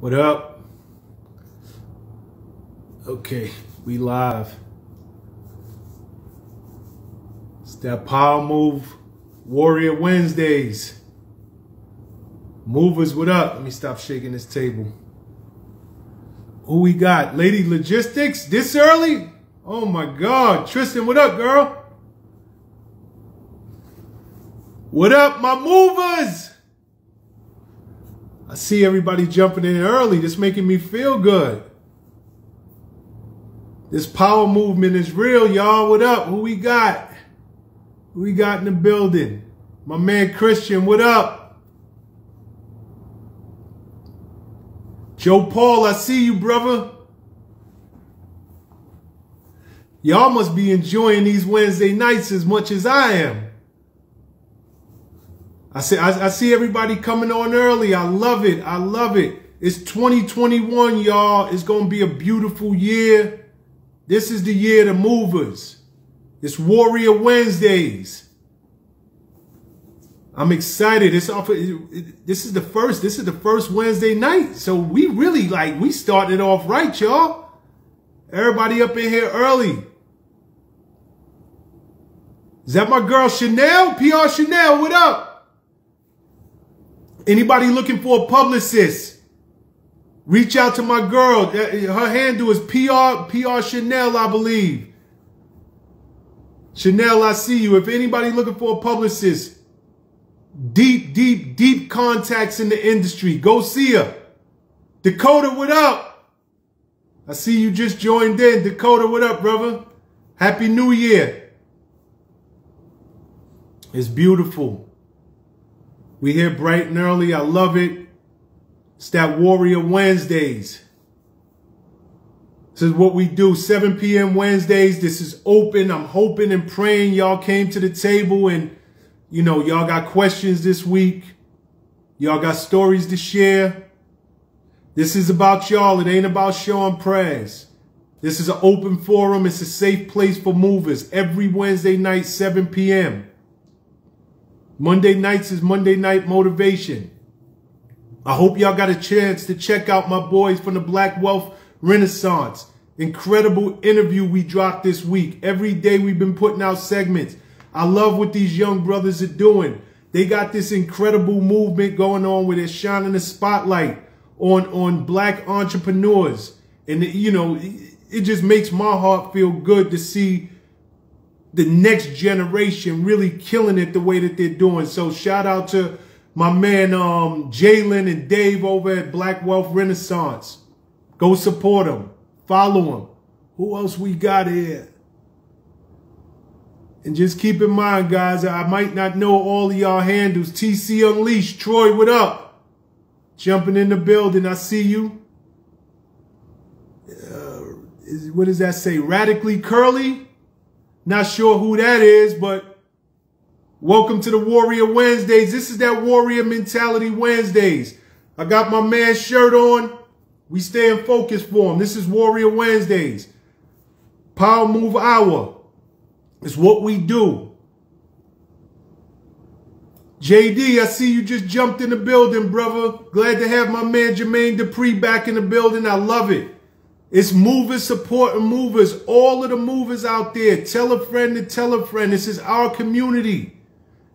What up? Okay, we live. It's that power move, Warrior Wednesdays. Movers, what up? Let me stop shaking this table. Who we got? Lady Logistics, this early? Oh my God. Tristan, what up, girl? What up, my movers? I see everybody jumping in early. This making me feel good. This power movement is real, y'all. What up? Who we got? Who we got in the building? My man Christian, what up? Joe Paul, I see you, brother. Y'all must be enjoying these Wednesday nights as much as I am. I see, I, I, see everybody coming on early. I love it. I love it. It's 2021, y'all. It's going to be a beautiful year. This is the year of the movers. It's Warrior Wednesdays. I'm excited. It's off. This is the first. This is the first Wednesday night. So we really like we started off right, y'all. Everybody up in here early. Is that my girl Chanel? PR Chanel, what up? Anybody looking for a publicist? Reach out to my girl. Uh, her handle is PR, PR Chanel, I believe. Chanel, I see you. If anybody looking for a publicist, deep, deep, deep contacts in the industry, go see her. Dakota, what up? I see you just joined in. Dakota, what up, brother? Happy New Year. It's beautiful. We here bright and early. I love it. It's that Warrior Wednesdays. This is what we do, 7 p.m. Wednesdays. This is open. I'm hoping and praying y'all came to the table and, you know, y'all got questions this week. Y'all got stories to share. This is about y'all. It ain't about Shawn Prez. This is an open forum. It's a safe place for movers every Wednesday night, 7 p.m. Monday nights is Monday night motivation. I hope y'all got a chance to check out my boys from the Black Wealth Renaissance. Incredible interview we dropped this week. Every day we've been putting out segments. I love what these young brothers are doing. They got this incredible movement going on where they're shining the spotlight on, on black entrepreneurs. And, you know, it just makes my heart feel good to see the next generation really killing it the way that they're doing. So shout out to my man um, Jalen and Dave over at Black Wealth Renaissance. Go support them. Follow them. Who else we got here? And just keep in mind, guys, I might not know all of y'all handles. TC Unleashed. Troy, what up? Jumping in the building. I see you. Uh, is, what does that say? Radically Curly? Not sure who that is, but welcome to the Warrior Wednesdays. This is that Warrior Mentality Wednesdays. I got my man's shirt on. We stay in focus for him. This is Warrior Wednesdays. Power Move Hour. It's what we do. JD, I see you just jumped in the building, brother. Glad to have my man Jermaine Dupri back in the building. I love it. It's movers supporting movers. All of the movers out there. Tell a friend to tell a friend. This is our community.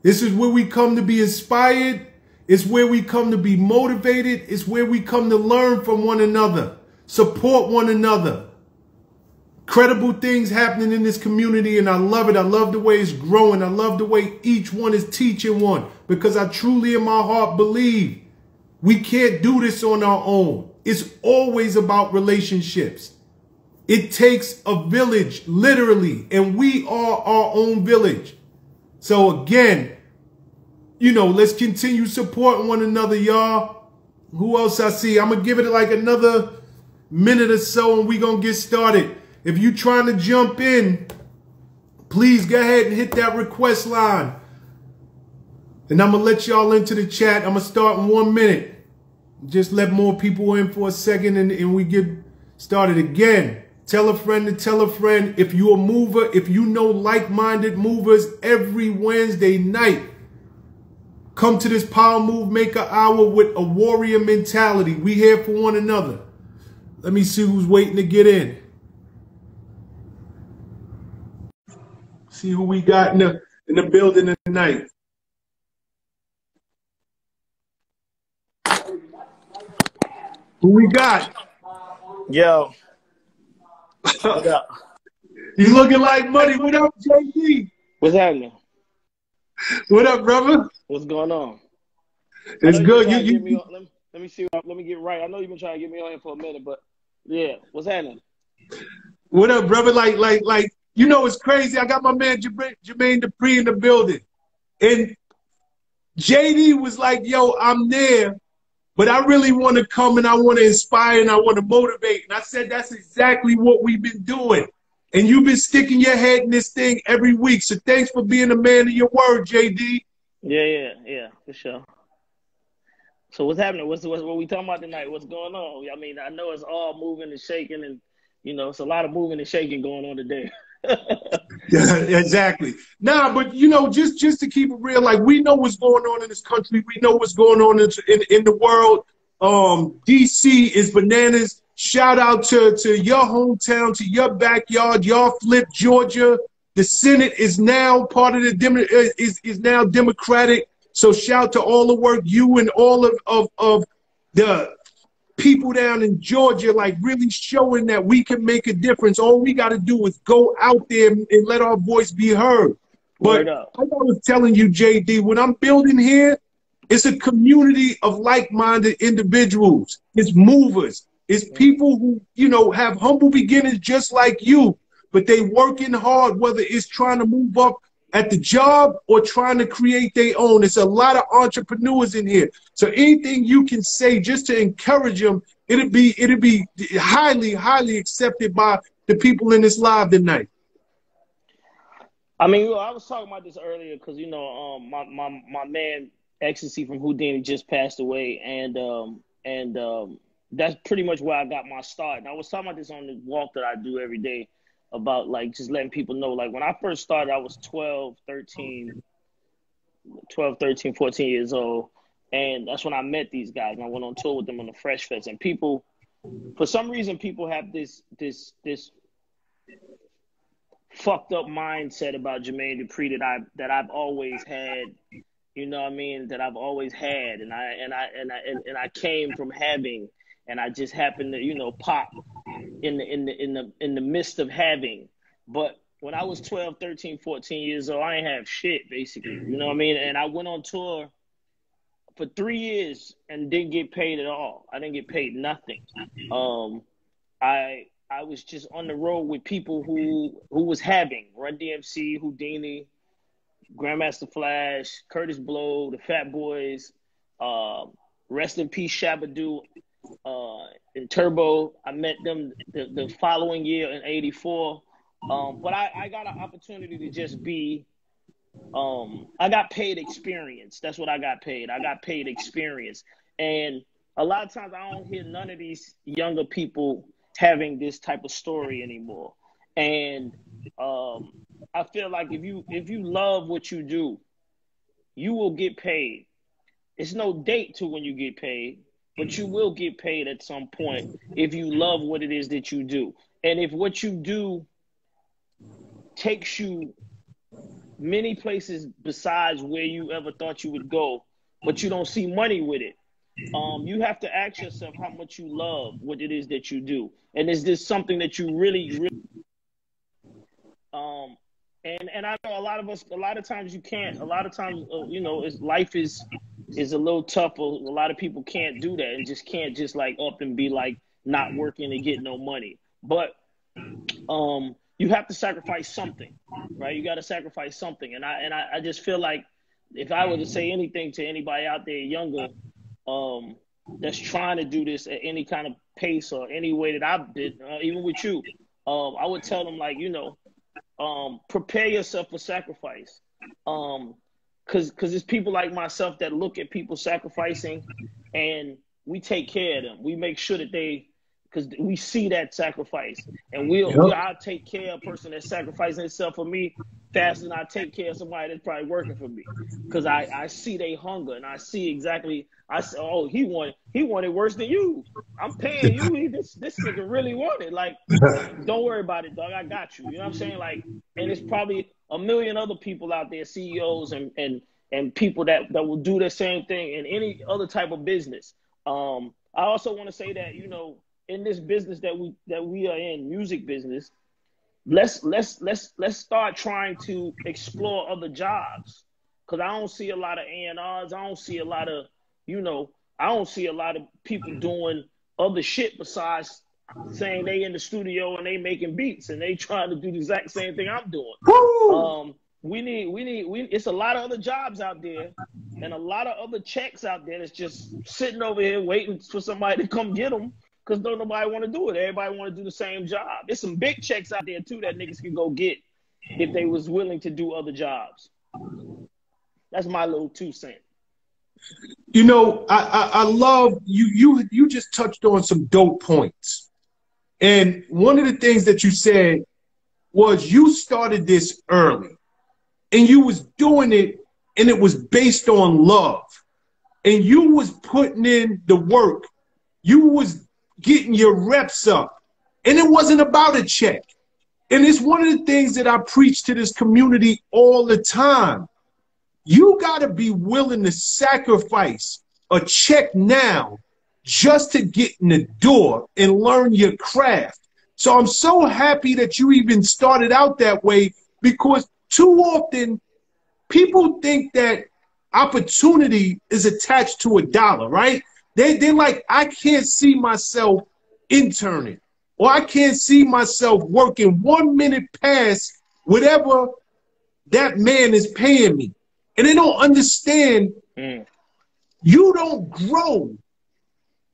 This is where we come to be inspired. It's where we come to be motivated. It's where we come to learn from one another. Support one another. Credible things happening in this community and I love it. I love the way it's growing. I love the way each one is teaching one because I truly in my heart believe we can't do this on our own. It's always about relationships. It takes a village, literally, and we are our own village. So again, you know, let's continue supporting one another, y'all. Who else I see? I'm going to give it like another minute or so and we going to get started. If you trying to jump in, please go ahead and hit that request line. And I'm going to let y'all into the chat. I'm going to start in one minute just let more people in for a second and, and we get started again. Tell a friend to tell a friend. If you're a mover, if you know like-minded movers every Wednesday night, come to this Power Move Maker Hour with a warrior mentality. We here for one another. Let me see who's waiting to get in. See who we got in the in the building tonight. Who we got? Yo. What up? You looking like money. What up, JD? What's happening? What up, brother? What's going on? It's good. You, You, let, me, let me see. Let me get right. I know you've been trying to get me on here for a minute, but yeah, what's happening? what up, brother? Like, like, like, you know, it's crazy. I got my man Jermaine, Jermaine Dupri in the building. And JD was like, yo, I'm there, but I really want to come and I want to inspire and I want to motivate. And I said, that's exactly what we've been doing. And you've been sticking your head in this thing every week. So thanks for being a man of your word, JD. Yeah, yeah, yeah, for sure. So what's happening? What's, what's what we talking about tonight? What's going on? I mean, I know it's all moving and shaking, and you know, it's a lot of moving and shaking going on today. yeah, exactly. Nah, but you know, just just to keep it real, like we know what's going on in this country. We know what's going on in in, in the world. Um, DC is bananas. Shout out to to your hometown, to your backyard. Y'all flip Georgia. The Senate is now part of the Demo- is is now Democratic. So shout to all the work you and all of of of the people down in Georgia, like really showing that we can make a difference. All we got to do is go out there and let our voice be heard. But Word up. like I was telling you, JD, what I'm building here, it's a community of like-minded individuals. It's movers. It's people who, you know, have humble beginnings just like you, but they working hard, whether it's trying to move up at the job or trying to create their own. It's a lot of entrepreneurs in here. So anything you can say just to encourage them, it'll be it'll be highly, highly accepted by the people in this live tonight. I mean, I was talking about this earlier because you know, um, my my my man Ecstasy from Whodini just passed away, and um, and um, that's pretty much where I got my start. And I was talking about this on the walk that I do every day about like just letting people know. Like when I first started, I was 12, 13, 12, 13, 14 years old, and that's when I met these guys. And I went on tour with them on the Fresh Fest, and people, for some reason, people have this this this fucked up mindset about Jermaine Dupri that I that I've always had. You know what I mean? That I've always had, and I and I and I and, and I came from having, and I just happened to you know pop in the in the in the in the midst of having. But when I was 12, 13, 14 years old, I ain't have shit basically. You know what I mean? And I went on tour for three years and didn't get paid at all. I didn't get paid nothing. Um, I I was just on the road with people who who was having Run DMC, Whodini, Grandmaster Flash, Kurtis Blow, the Fat Boys, uh, rest in peace Shabba-Do, uh, in Turbo. I met them the, the following year in '84. Um, but I, I got an opportunity to just be. Um, I got paid experience. That's what I got paid. I got paid experience, and a lot of times I don't hear none of these younger people having this type of story anymore. And um, I feel like if you if you love what you do, you will get paid. It's no date to when you get paid, but you will get paid at some point if you love what it is that you do. And if what you do takes you many places besides where you ever thought you would go, but you don't see money with it, um, you have to ask yourself how much you love what it is that you do, and is this something that you really, really, um, and and I know a lot of us, a lot of times you can't. A lot of times, uh, you know, life is is a little tougher. A lot of people can't do that and just can't just like up and be like not working and get no money. But um, you have to sacrifice something, right? You got to sacrifice something, and I and I, I just feel like if I were to say anything to anybody out there younger um, that's trying to do this at any kind of pace or any way that I did, uh, even with you, um, I would tell them like, you know, um, prepare yourself for sacrifice. Um, cause, cause it's people like myself that look at people sacrificing and we take care of them. We make sure that they, because we see that sacrifice, and we'll, yep. we'll I'll take care of a person that's sacrificing himself for me faster than I take care of somebody that's probably working for me, because I I see they hunger and I see exactly I said oh he wanted he wanted worse than you. I'm paying you. He, this this nigga really wanted like don't worry about it, dog. I got you. You know what I'm saying? Like, and it's probably a million other people out there, CEOs and and and people that that will do the same thing in any other type of business. Um, I also want to say that you know in this business that we that we are in, music business, let's let's let's let's start trying to explore other jobs. Cause I don't see a lot of A&Rs. I don't see a lot of, you know, I don't see a lot of people doing other shit besides saying they in the studio and they making beats and they trying to do the exact same thing I'm doing. Um, we need we need we it's a lot of other jobs out there and a lot of other checks out there that's just sitting over here waiting for somebody to come get them because don't nobody want to do it. Everybody want to do the same job. There's some big checks out there too that niggas can go get if they was willing to do other jobs. That's my little two cent. You know, I, I, I love you. You you just touched on some dope points, and one of the things that you said was you started this early, and you was doing it, and it was based on love, and you was putting in the work. You was getting your reps up. And it wasn't about a check. And it's one of the things that I preach to this community all the time. You got to be willing to sacrifice a check now just to get in the door and learn your craft. So I'm so happy that you even started out that way because too often people think that opportunity is attached to a dollar, right? They, they're like, I can't see myself interning, or I can't see myself working one minute past whatever that man is paying me. And they don't understand mm. you don't grow.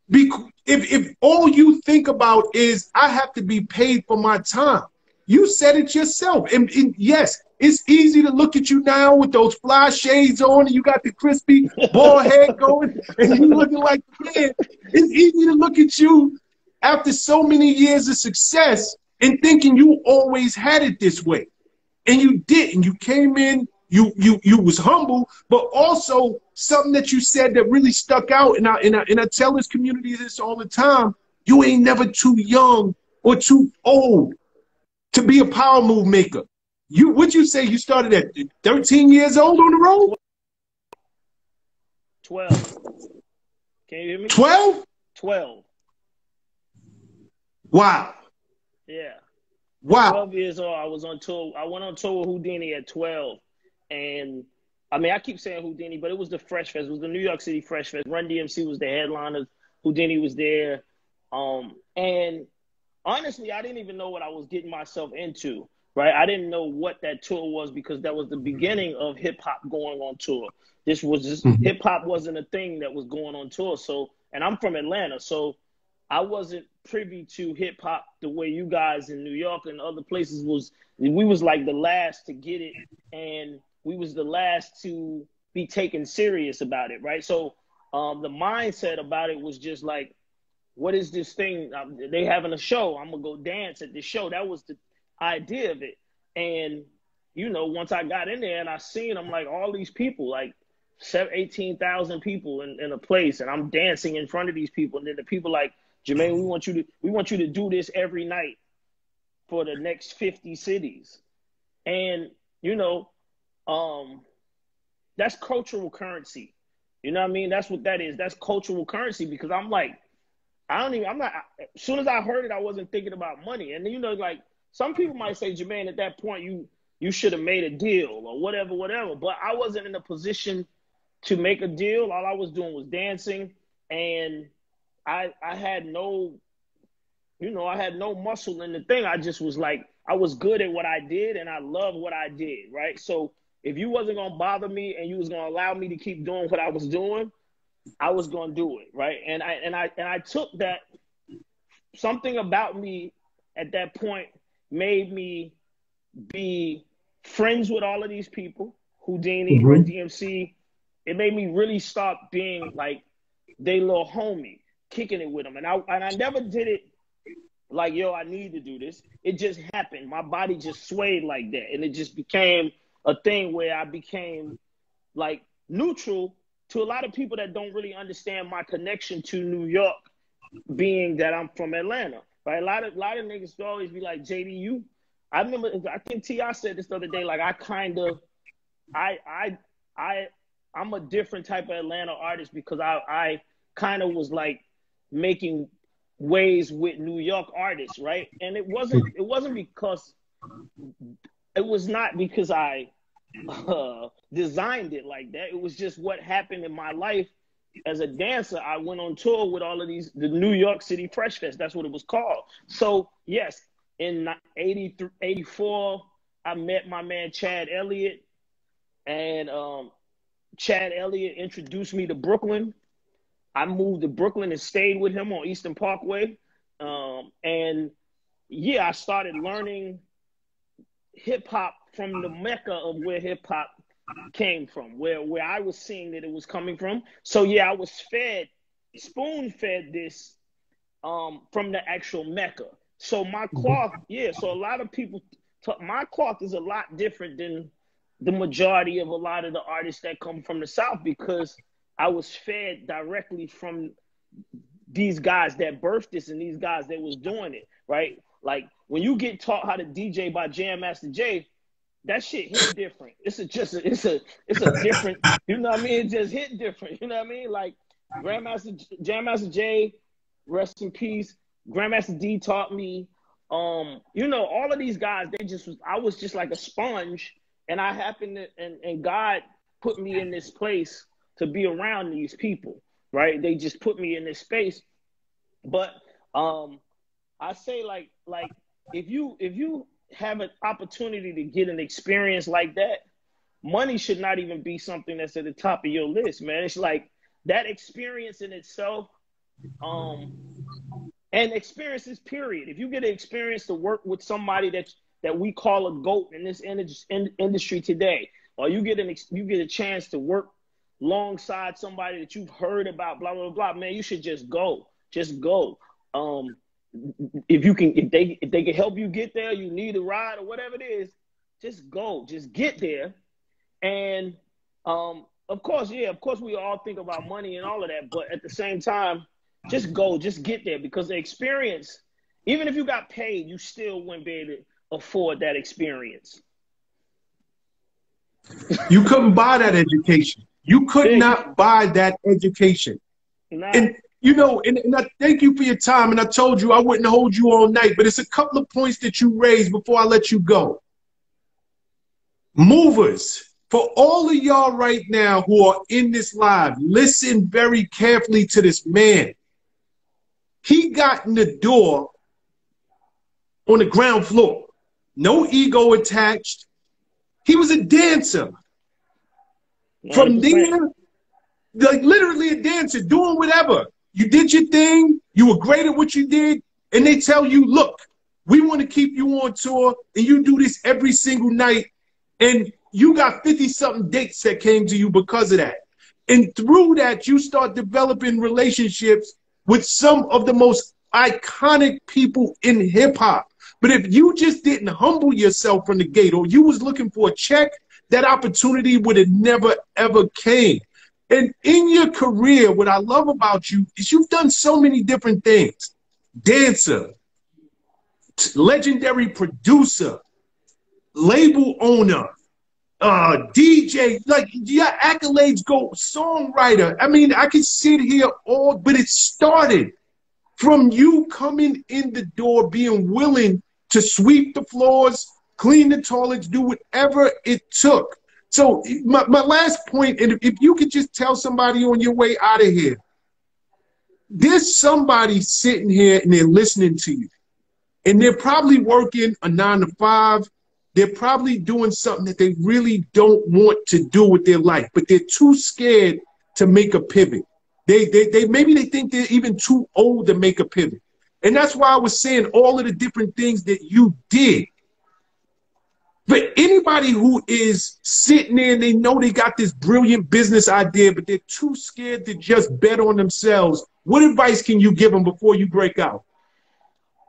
Because if, if all you think about is I have to be paid for my time, you said it yourself. And, and yes, it's easy to look at you now with those fly shades on and you got the crispy bald head going and you looking like a man. It's easy to look at you after so many years of success and thinking you always had it this way. And you didn't. You came in, you you you was humble, but also something that you said that really stuck out. And I and I, and I tell this community this all the time. You ain't never too young or too old to be a power move maker. You would you say you started at 13 years old on the road? 12. Can you hear me? 12? 12. Wow. Yeah. Wow. 12 years old. I was on tour. I went on tour with Whodini at 12. And I mean, I keep saying Whodini, but it was the Fresh Fest. It was the New York City Fresh Fest. Run DMC was the headliner. Houdini was there. Um, and honestly, I didn't even know what I was getting myself into. Right, I didn't know what that tour was because that was the beginning of hip hop going on tour. This was just mm-hmm. hip hop wasn't a thing that was going on tour. So, and I'm from Atlanta, so I wasn't privy to hip hop the way you guys in New York and other places was. We was like the last to get it, and we was the last to be taken serious about it, right? So um, the mindset about it was just like, what is this thing? Um, they having a show. I'm gonna go dance at the show. That was the idea of it. And you know, once I got in there and I seen, I'm like all these people, like 18,000 people in, in a place, and I'm dancing in front of these people, and then the people like Jermaine, we want you to we want you to do this every night for the next 50 cities. And you know, um that's cultural currency. You know what I mean? That's what that is. That's cultural currency because I'm like I don't even I'm not as soon as I heard it I wasn't thinking about money. And you know like some people might say, Jermaine, at that point you you should have made a deal or whatever, whatever. But I wasn't in a position to make a deal. All I was doing was dancing and I I had no, you know, I had no muscle in the thing. I just was like, I was good at what I did and I loved what I did, right? So if you wasn't gonna bother me and you was gonna allow me to keep doing what I was doing, I was gonna do it, right? And I and I and I took that something about me at that point made me be friends with all of these people, Whodini, mm-hmm. Run DMC. It made me really stop being like they little homie kicking it with them. And I and I never did it like, yo, I need to do this. It just happened. My body just swayed like that. And it just became a thing where I became like neutral to a lot of people that don't really understand my connection to New York, being that I'm from Atlanta. Right? A lot of lot of niggas always be like, JD, you I remember I think T.I. said this the other day, like I kind of I I I I'm a different type of Atlanta artist because I I kind of was like making ways with New York artists, right? And it wasn't it wasn't because it was not because I uh, designed it like that. It was just what happened in my life as a dancer. I went on tour with all of these the New York City Fresh Fest. That's what it was called. So yes, in 83, 84, I met my man Chad Elliott, and um, Chad Elliott introduced me to Brooklyn. I moved to Brooklyn and stayed with him on Eastern Parkway. Um, and yeah, I started learning hip hop from the mecca of where hip hop came from, where where I was seeing that it was coming from. So yeah, I was fed, spoon fed this um, from the actual mecca. So my mm-hmm. cloth, yeah. So a lot of people, my cloth is a lot different than the majority of a lot of the artists that come from the South because I was fed directly from these guys that birthed this and these guys that was doing it, right? Like when you get taught how to DJ by Jam Master Jay, that shit hit different. It's a just a, it's a it's a different, you know what I mean? It just hit different. You know what I mean? Like Grandmaster Jam Master Jay, rest in peace. Grandmaster D taught me. Um, you know, all of these guys, they just was I was just like a sponge and I happened to, and, and God put me in this place to be around these people, right? They just put me in this space. But um I say like like if you if you have an opportunity to get an experience like that, money should not even be something that's at the top of your list, man. It's like that experience in itself um and experiences period if you get an experience to work with somebody that that we call a goat in this in, industry today or you get an you get a chance to work alongside somebody that you've heard about blah blah blah man you should just go just go um if you can if they if they can help you get there you need a ride or whatever it is just go just get there and um of course yeah of course we all think about money and all of that but at the same time just go, just get there because the experience, even if you got paid, you still wouldn't be able to afford that experience. You couldn't buy that education. You could not buy that education. Nah. And you know, and, and I thank you for your time. And I told you I wouldn't hold you all night, but it's a couple of points that you raised before I let you go. Movers, for all of y'all right now who are in this live, listen very carefully to this man. He got in the door on the ground floor. No ego attached. He was a dancer. From there, like literally a dancer, doing whatever. You did your thing. You were great at what you did. And they tell you, look, we want to keep you on tour and you do this every single night. And you got 50 something dates that came to you because of that. And through that, you start developing relationships with some of the most iconic people in hip hop. But if you just didn't humble yourself from the gate or you was looking for a check, that opportunity would have never ever came. And in your career, what I love about you is you've done so many different things. Dancer, legendary producer, label owner, uh, DJ, like your accolades go songwriter. I mean, I can sit here all, but it started from you coming in the door, being willing to sweep the floors, clean the toilets, do whatever it took. So my, my last point, and if, you could just tell somebody on your way out of here, there's somebody sitting here and they're listening to you. And they're probably working a nine to five they're probably doing something that they really don't want to do with their life, but they're too scared to make a pivot. They, they, they maybe they think they're even too old to make a pivot. And that's why I was saying all of the different things that you did. But anybody who is sitting there and they know they got this brilliant business idea, but they're too scared to just bet on themselves, what advice can you give them before you break out?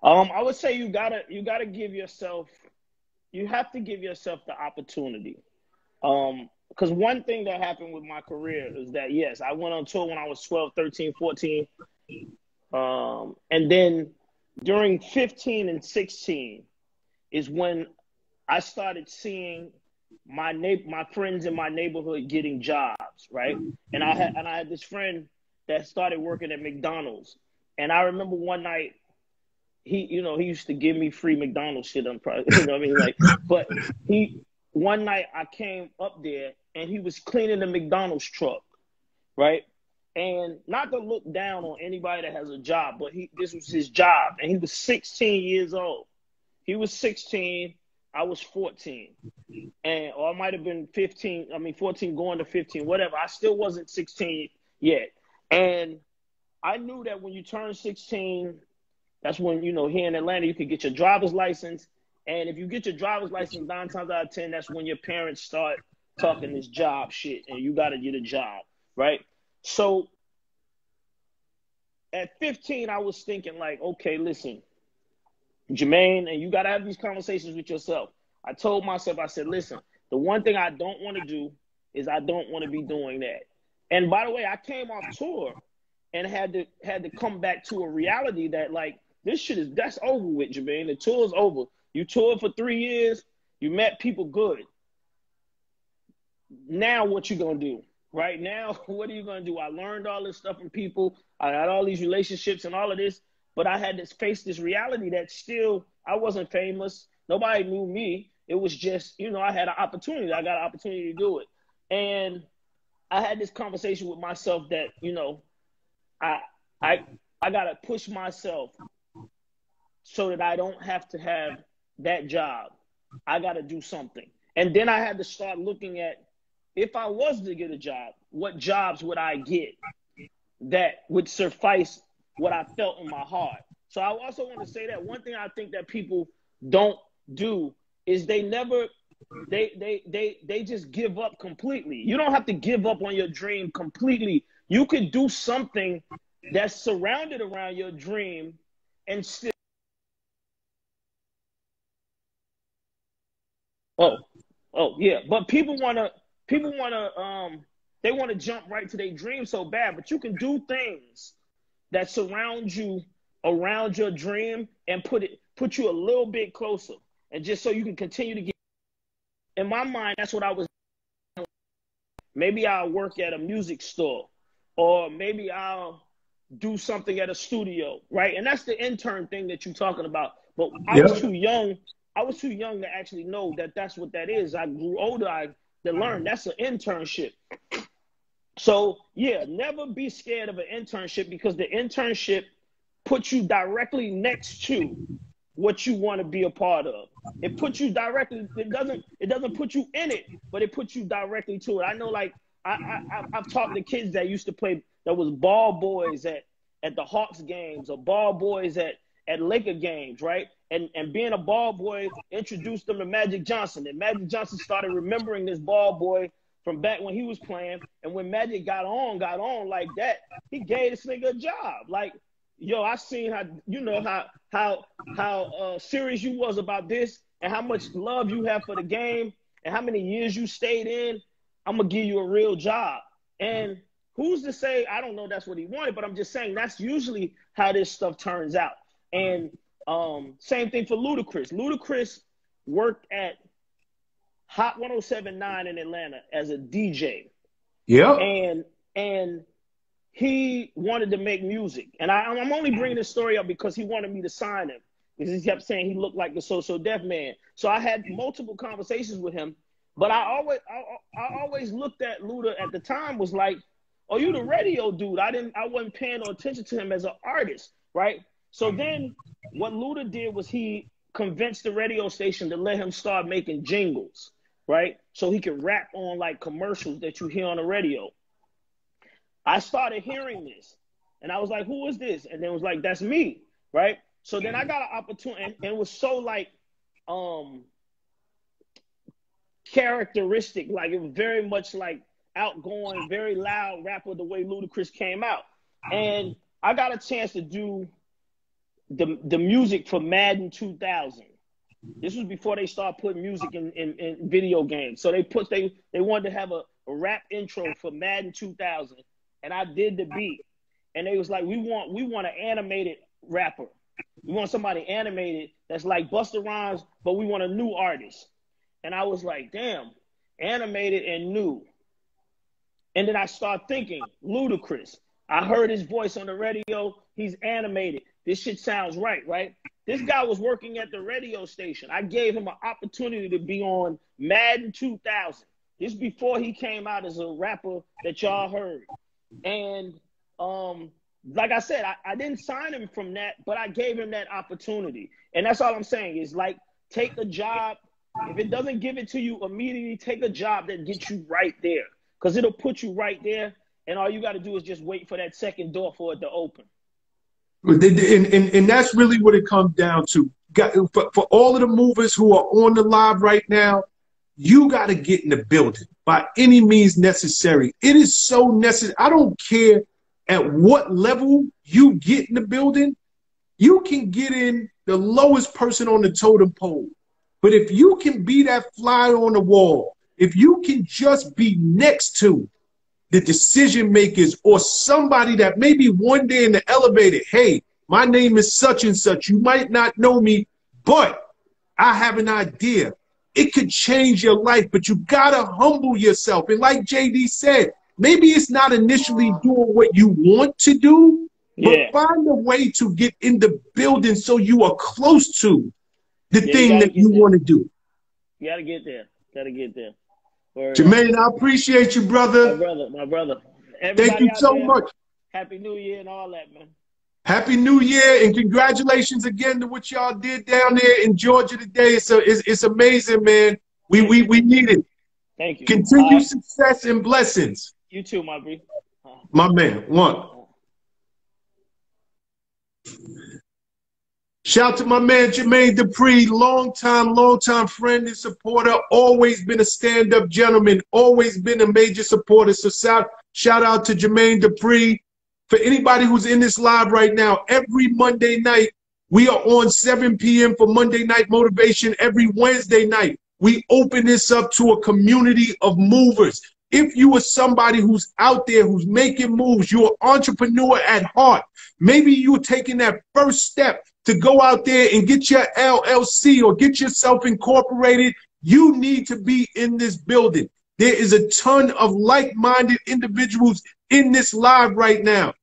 Um, I would say you gotta you gotta give yourself you have to give yourself the opportunity. Um, because one thing that happened with my career is that yes, I went on tour when I was 12, 13, 14. Um, and then during 15 and 16 is when I started seeing my na- my friends in my neighborhood getting jobs, right? And I had and I had this friend that started working at McDonald's. And I remember one night he, you know, he used to give me free McDonald's shit. I'm probably, you know what I mean? Like, but he, one night I came up there and he was cleaning the McDonald's truck, right? And not to look down on anybody that has a job, but he, this was his job and he was 16 years old. He was 16. I was 14 and, or I might have been 15. I mean, 14 going to 15, whatever. I still wasn't 16 yet. And I knew that when you turn 16, that's when, you know, here in Atlanta, you can get your driver's license. And if you get your driver's license nine times out of 10, that's when your parents start talking this job shit and you got to get a job, right? So at 15, I was thinking, like, okay, listen, Jermaine, and you got to have these conversations with yourself. I told myself, I said, listen, the one thing I don't want to do is I don't want to be doing that. And by the way, I came off tour and had to had to come back to a reality that like this shit is that's over with, Jermaine. The tour's over. You toured for three years. You met people good. Now what you gonna do? Right now, what are you gonna do? I learned all this stuff from people. I had all these relationships and all of this, but I had to face this reality that still I wasn't famous. Nobody knew me. It was just, you know, I had an opportunity. I got an opportunity to do it. And I had this conversation with myself that, you know, I I I gotta push myself so that I don't have to have that job. I gotta do something. And then I had to start looking at if I was to get a job, what jobs would I get that would suffice what I felt in my heart? So I also want to say that one thing I think that people don't do is they never they they they they just give up completely. You don't have to give up on your dream completely. You could do something that's surrounded around your dream and still Oh, oh yeah. But people wanna people wanna um they wanna jump right to their dream so bad, but you can do things that surround you around your dream and put it put you a little bit closer. And just so you can continue to get in my mind, that's what I was maybe I'll work at a music store or maybe I'll do something at a studio, right? And that's the intern thing that you're talking about. But I yep. was too young I was too young to actually know that that's what that is. I grew older, I to learn that's an internship. So yeah, never be scared of an internship because the internship puts you directly next to what you want to be a part of. It puts you directly. It doesn't. It doesn't put you in it, but it puts you directly to it. I know, like I, I I've talked to kids that used to play that was ball boys at at the Hawks games or ball boys at at Laker games, right? And and being a ball boy introduced them to Magic Johnson. And Magic Johnson started remembering this ball boy from back when he was playing. And when Magic got on, got on like that, he gave this nigga a job. Like, yo, I seen how you know how how how uh, serious you was about this and how much love you have for the game and how many years you stayed in. I'm gonna give you a real job. And who's to say I don't know that's what he wanted, but I'm just saying that's usually how this stuff turns out. And um, same thing for Ludacris. Ludacris worked at Hot 1079 in Atlanta as a DJ. Yeah. And and he wanted to make music. And I, I'm only bringing this story up because he wanted me to sign him because he kept saying he looked like the So So Def man. So I had multiple conversations with him, but I always I, I always looked at Luda at the time was like, "Oh, you the radio dude." I didn't I wasn't paying no attention to him as an artist, right? So then what Luda did was he convinced the radio station to let him start making jingles, right? So he could rap on like commercials that you hear on the radio. I started hearing this and I was like, who is this? And then it was like, that's me, right? So then I got an opportunity and, and it was so like um characteristic, like it was very much like outgoing, very loud rapper the way Ludacris came out. And I got a chance to do the the music for Madden 2000. This was before they started putting music in, in, in video games. So they put they they wanted to have a, a rap intro for Madden 2000, and I did the beat. And they was like, we want we want an animated rapper. We want somebody animated that's like Busta Rhymes, but we want a new artist. And I was like, damn, animated and new. And then I start thinking, Ludacris. I heard his voice on the radio. He's animated. This shit sounds right, right? This guy was working at the radio station. I gave him an opportunity to be on Madden 2000. This before he came out as a rapper that y'all heard. And um, like I said, I, I didn't sign him from that, but I gave him that opportunity. And that's all I'm saying is like take a job. If it doesn't give it to you immediately, take a job that gets you right there. Because it'll put you right there. And all you got to do is just wait for that second door for it to open. And, and, and that's really what it comes down to. For, for all of the movers who are on the live right now, you got to get in the building by any means necessary. It is so necessary. I don't care at what level you get in the building, you can get in the lowest person on the totem pole. But if you can be that fly on the wall, if you can just be next to the decision makers or somebody that maybe one day in the elevator, hey, my name is such and such. You might not know me, but I have an idea. It could change your life, but you gotta humble yourself. And like JD said, maybe it's not initially doing what you want to do, but yeah. find a way to get in the building so you are close to the yeah, thing you that you want to do. You gotta get there. Gotta get there. Word. Jermaine, I appreciate you, brother. My brother, my brother. Everybody Thank you so there, much. Happy New Year and all that, man. Happy New Year and congratulations again to what y'all did down there in Georgia today. It's a, it's, it's amazing, man. We we we need it. Thank you. Continue uh, success and blessings. You too, my bro. My man. One. Shout to my man Jermaine Dupri, long time, long time friend and supporter. Always been a stand up gentleman, always been a major supporter. So shout, shout out to Jermaine Dupri. For anybody who's in this live right now, every Monday night, we are on 7 p.m. for Monday Night Motivation. Every Wednesday night, we open this up to a community of movers. If you are somebody who's out there, who's making moves, you're an entrepreneur at heart, maybe you're taking that first step to go out there and get your LLC or get yourself incorporated, you need to be in this building. There is a ton of like-minded individuals in this live right now.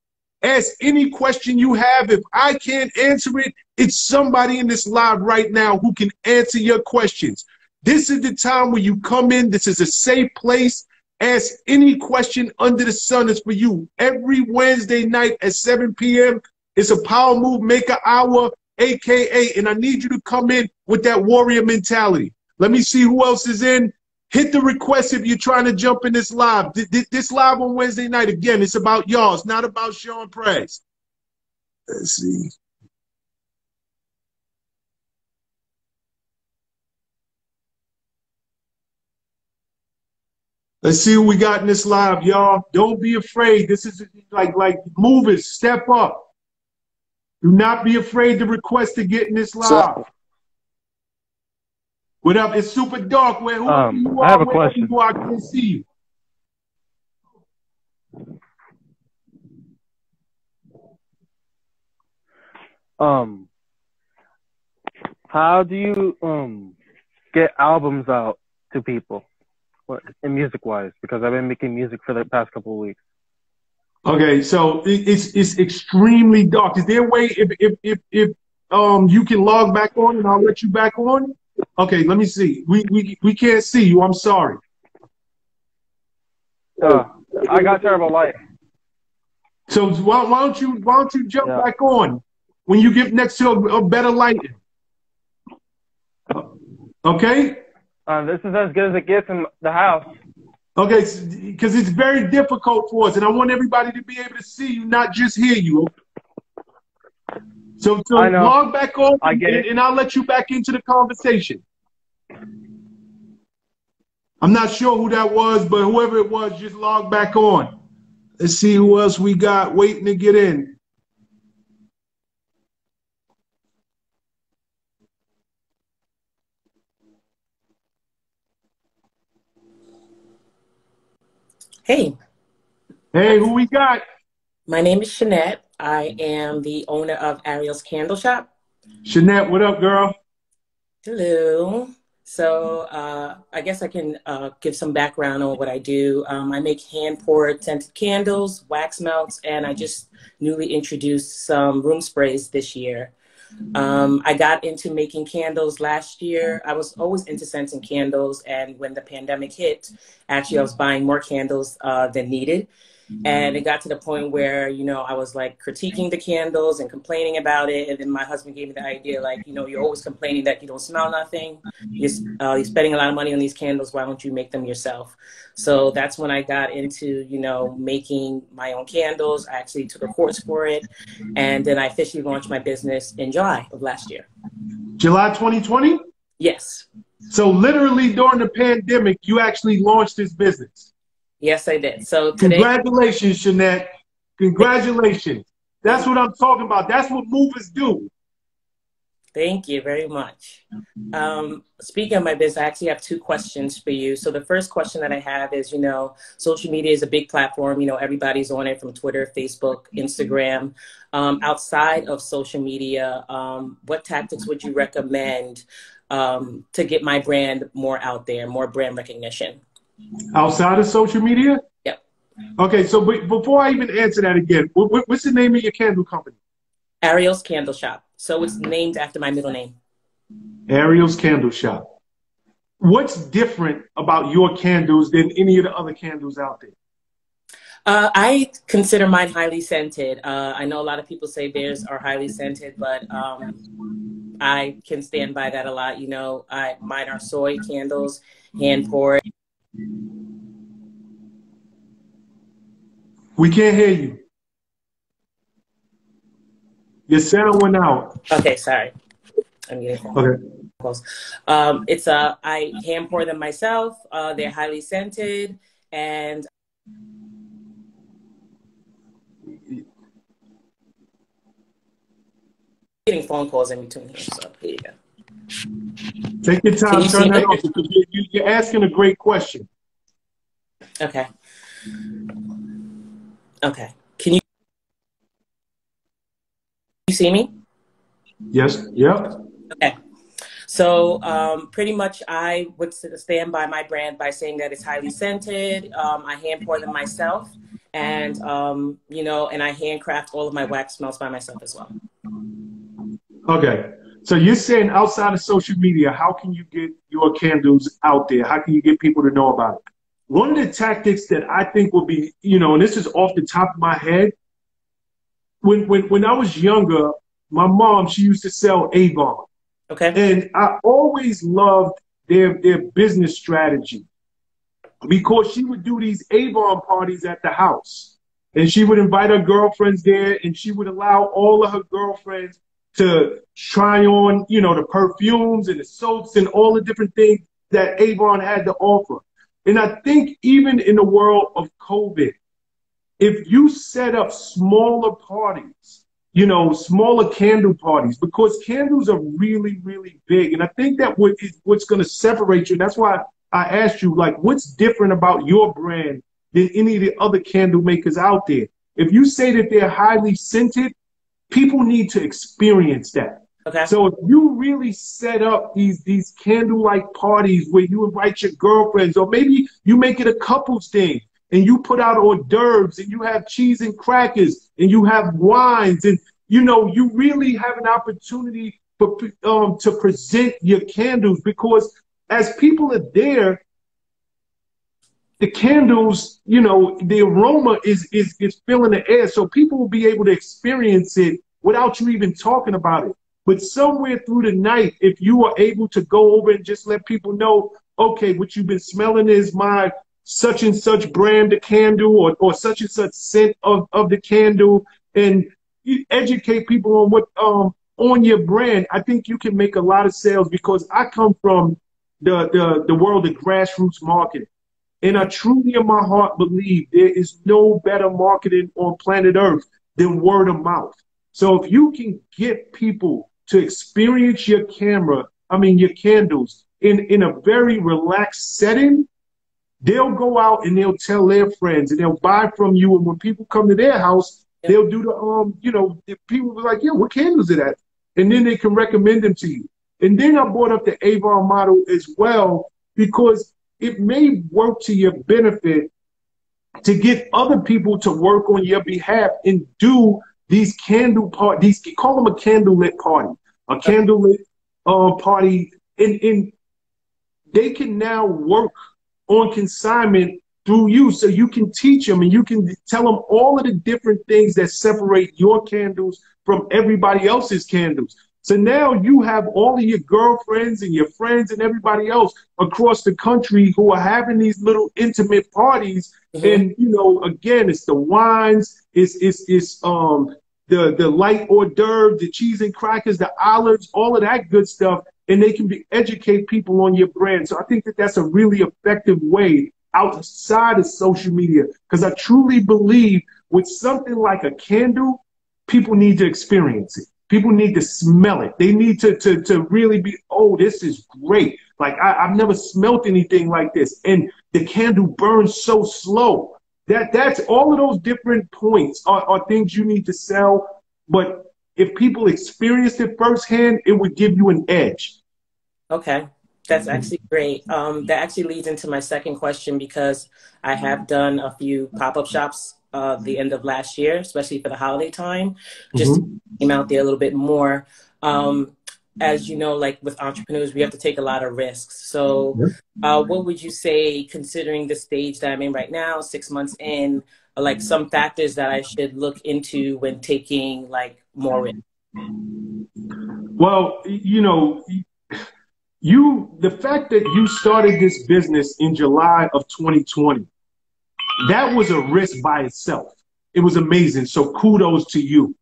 Ask any question you have. If I can't answer it, it's somebody in this live right now who can answer your questions. This is the time where you come in. This is a safe place. Ask any question under the sun is for you. Every Wednesday night at 7 p.m. It's a power move maker hour, aka, and I need you to come in with that warrior mentality. Let me see who else is in. Hit the request if you're trying to jump in this live. This live on Wednesday night, again, it's about y'all. It's not about Shawn Prez. Let's see. Let's see what we got in this live, y'all. Don't be afraid. This is like like movers. Step up. Do not be afraid to request to get in this live. So, what up? It's super dark. Where who um, you are? I have a question. You are, I can see you. Um, how do you um get albums out to people, in music wise? Because I've been making music for the past couple of weeks. Okay, so it's it's extremely dark. Is there a way if if if if um you can log back on and I'll let you back on? Okay, let me see. We we we can't see you. I'm sorry. Uh, I got terrible light. So why, why don't you why don't you jump yeah. back on when you get next to a, a better lighting? Okay. Uh, this is as good as it gets in the house. Okay, because it's very difficult for us, and I want everybody to be able to see you, not just hear you. So, so log back on, I get and, and I'll let you back into the conversation. I'm not sure who that was, but whoever it was, just log back on. Let's see who else we got waiting to get in. Hey. Hey, who we got? My name is Shanette. I am the owner of Ariel's Candle Shop. Shanette, what up, girl? Hello. So uh, I guess I can uh, give some background on what I do. Um, I make hand poured scented candles, wax melts, and I just newly introduced some room sprays this year. Um, I got into making candles last year. I was always into scenting candles, and when the pandemic hit, actually, I was buying more candles uh, than needed. And it got to the point where, you know, I was like critiquing the candles and complaining about it. And then my husband gave me the idea, like, you know, you're always complaining that you don't smell nothing. You're, uh, you're spending a lot of money on these candles. Why don't you make them yourself? So that's when I got into, you know, making my own candles. I actually took a course for it. And then I officially launched my business in July of last year. July 2020? Yes. So literally during the pandemic, you actually launched this business. Yes, I did. So today, congratulations, Shanette. Congratulations. That's what I'm talking about. That's what movers do. Thank you very much. Um, speaking of my business, I actually have two questions for you. So the first question that I have is, you know, social media is a big platform. You know, everybody's on it from Twitter, Facebook, Instagram. Um, outside of social media, um, what tactics would you recommend um, to get my brand more out there, more brand recognition? Outside of social media? Yep. Okay, so before I even answer that again, what's the name of your candle company? Ariel's Candle Shop. So it's named after my middle name. Ariel's Candle Shop. What's different about your candles than any of the other candles out there? Uh, I consider mine highly scented. Uh, I know a lot of people say theirs are highly scented, but um, I can stand by that a lot. You know, I, mine are soy candles, hand poured. We can't hear you. Your sound went out. Okay, sorry. I'm getting okay. calls. Um, it's a uh, I hand pour them myself. Uh, they're highly scented and getting phone calls in between here. So here you go. Take your time. Turn that off because you're asking a great question. Okay. Okay. Can you you see me? Yes. Yep. Okay. So um, pretty much, I would stand by my brand by saying that it's highly scented. Um, I hand pour them myself, and um, you know, and I handcraft all of my wax smells by myself as well. Okay. So you're saying outside of social media, how can you get your candles out there? How can you get people to know about it? One of the tactics that I think will be, you know, and this is off the top of my head. When when when I was younger, my mom she used to sell Avon. Okay. And I always loved their their business strategy because she would do these Avon parties at the house. And she would invite her girlfriends there and she would allow all of her girlfriends to try on, you know, the perfumes and the soaps and all the different things that Avon had to offer. And I think even in the world of COVID, if you set up smaller parties, you know, smaller candle parties, because candles are really, really big. And I think that what is what's going to separate you. That's why I asked you, like, what's different about your brand than any of the other candle makers out there? If you say that they're highly scented, people need to experience that. Okay. So if you really set up these these candlelight parties where you invite your girlfriends, or maybe you make it a couples thing, and you put out hors d'oeuvres, and you have cheese and crackers, and you have wines, and you know you really have an opportunity for um, to present your candles because as people are there, the candles, you know, the aroma is is is filling the air, so people will be able to experience it without you even talking about it. But somewhere through the night, if you are able to go over and just let people know, okay, what you've been smelling is my such and such brand of candle or, or such and such scent of, of the candle and educate people on what um on your brand, I think you can make a lot of sales because I come from the the, the world of grassroots marketing. And I truly in my heart believe there is no better marketing on planet Earth than word of mouth. So if you can get people to experience your camera, I mean your candles in, in a very relaxed setting, they'll go out and they'll tell their friends and they'll buy from you. And when people come to their house, yep. they'll do the um, you know, people be like, yeah, what candles are that? And then they can recommend them to you. And then I brought up the Avon model as well because it may work to your benefit to get other people to work on your behalf and do these candle parties. Call them a candlelit party, a candlelit uh, party, and, and they can now work on consignment through you so you can teach them and you can tell them all of the different things that separate your candles from everybody else's candles. So now you have all of your girlfriends and your friends and everybody else across the country who are having these little intimate parties. Mm-hmm. And you know, again, it's the wines, it's it's it's um the the light hors d'oeuvre, the cheese and crackers, the olives, all of that good stuff and they can be, educate people on your brand. So I think that that's a really effective way outside of social media because I truly believe with something like a candle, people need to experience it. People need to smell it. They need to to to really be, oh, this is great. Like I, have never smelt anything like this. And the candle burns so slow. That that's all of those different points are, are things you need to sell. But if people experienced it firsthand, it would give you an edge. Okay. That's actually great. Um, that actually leads into my second question because I have done a few pop up shops uh, the end of last year, especially for the holiday time, just mm-hmm. came out there a little bit more. Um, as you know, like with entrepreneurs, we have to take a lot of risks. So, uh, what would you say, considering the stage that I'm in right now, six months in, like some factors that I should look into when taking like more risk? Well, you know, you the fact that you started this business in July of 2020, that was a risk by itself. It was amazing. So kudos to you.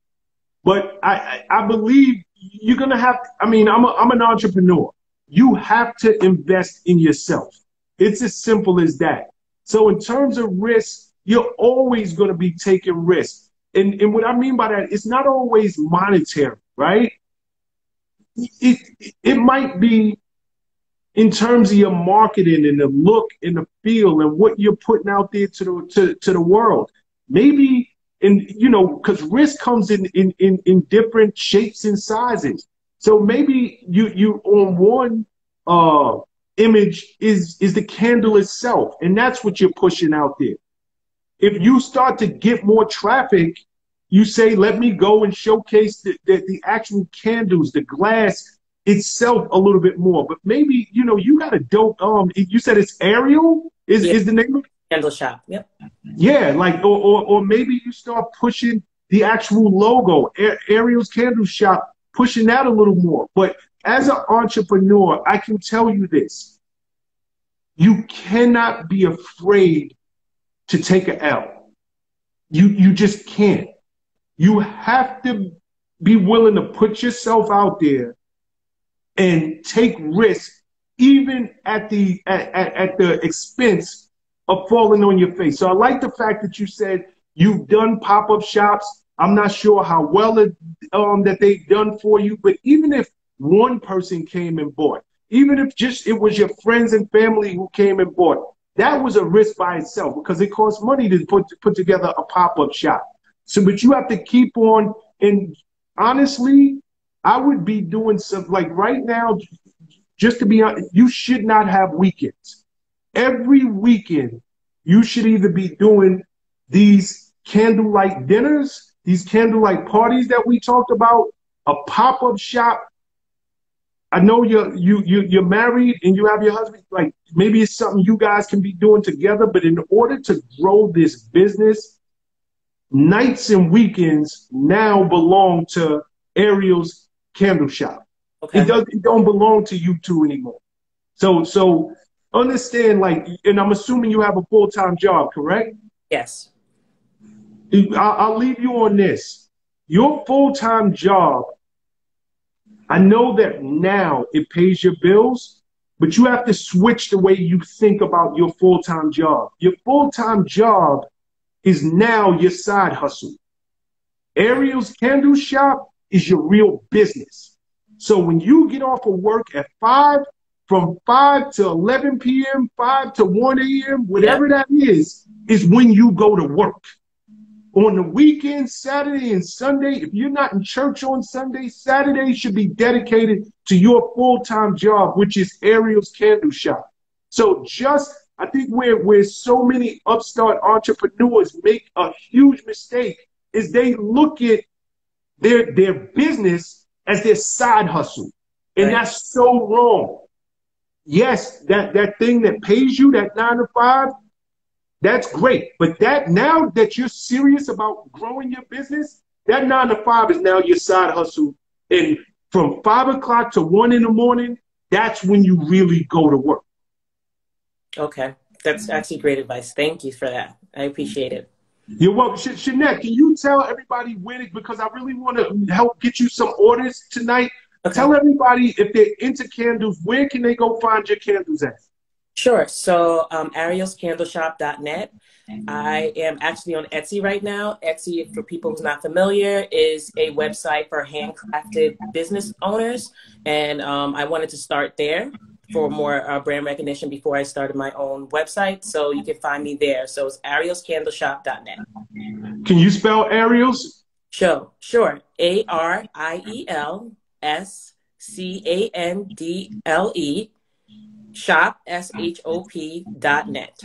But I, I believe you're gonna have. I mean, I'm a, I'm an entrepreneur. You have to invest in yourself. It's as simple as that. So in terms of risk, you're always going to be taking risks. And, and what I mean by that, it's not always monetary, right? It, it might be in terms of your marketing and the look and the feel and what you're putting out there to the to, to the world. Maybe and you know, because risk comes in, in in in different shapes and sizes. So maybe you you on one uh image is is the candle itself, and that's what you're pushing out there. If you start to get more traffic, you say, let me go and showcase the, the, the actual candles, the glass itself a little bit more. But maybe, you know, you got a dope um you said it's Ariel is yeah. is the name of it? Candle shop. Yep. Yeah, like or, or, or maybe you start pushing the actual logo, a- Ariel's Candle Shop, pushing that a little more. But as an entrepreneur, I can tell you this. You cannot be afraid to take a L. You you just can't. You have to be willing to put yourself out there and take risks even at the at, at, at, the expense of falling on your face. So I like the fact that you said you've done pop-up shops. I'm not sure how well it, um, that they've done for you, but even if one person came and bought, even if just it was your friends and family who came and bought, that was a risk by itself because it costs money to put to put together a pop-up shop. So, but you have to keep on. And honestly, I would be doing some like right now, just to be honest, you should not have weekends. Every weekend, you should either be doing these candlelight dinners, these candlelight parties that we talked about, a pop-up shop. I know you're you you you're married and you have your husband. Like maybe it's something you guys can be doing together. But in order to grow this business, nights and weekends now belong to Ariel's candle shop. Okay. It doesn't it don't belong to you two anymore. So so understand like and I'm assuming you have a full time job, correct? Yes. I'll leave you on this. Your full time job, I know that now it pays your bills, but you have to switch the way you think about your full time job. Your full time job is now your side hustle. Ariel's candle shop is your real business. So when you get off of work at five, from 5 to 11 p.m., 5 to 1 a.m., whatever that is, is when you go to work. On the weekend, Saturday and Sunday, if you're not in church on Sunday, Saturday should be dedicated to your full-time job, which is Ariel's Candle Shop. So just, I think where, where so many upstart entrepreneurs make a huge mistake is they look at their, their business as their side hustle. And right. that's so wrong. Yes, that, that thing that pays you, that nine to five, that's great. But that now that you're serious about growing your business, that nine to five is now your side hustle. And from five o'clock to one in the morning, that's when you really go to work. Okay. That's actually great advice. Thank you for that. I appreciate it. You're welcome. Sh- Shanette, can you tell everybody when it, because I really want to help get you some orders tonight. Okay. Tell everybody if they're into candles, where can they go find your candles at? Sure. So um, arielscandleshop.net. I am actually on Etsy right now. Etsy, for people who's not familiar, is a website for handcrafted business owners, and um, I wanted to start there for more uh, brand recognition before I started my own website. So you can find me there. So it's arielscandleshop.net. Can you spell Ariels? Sure. Sure. A R I E L S C A N D L E shop, S-H-O-P dot net.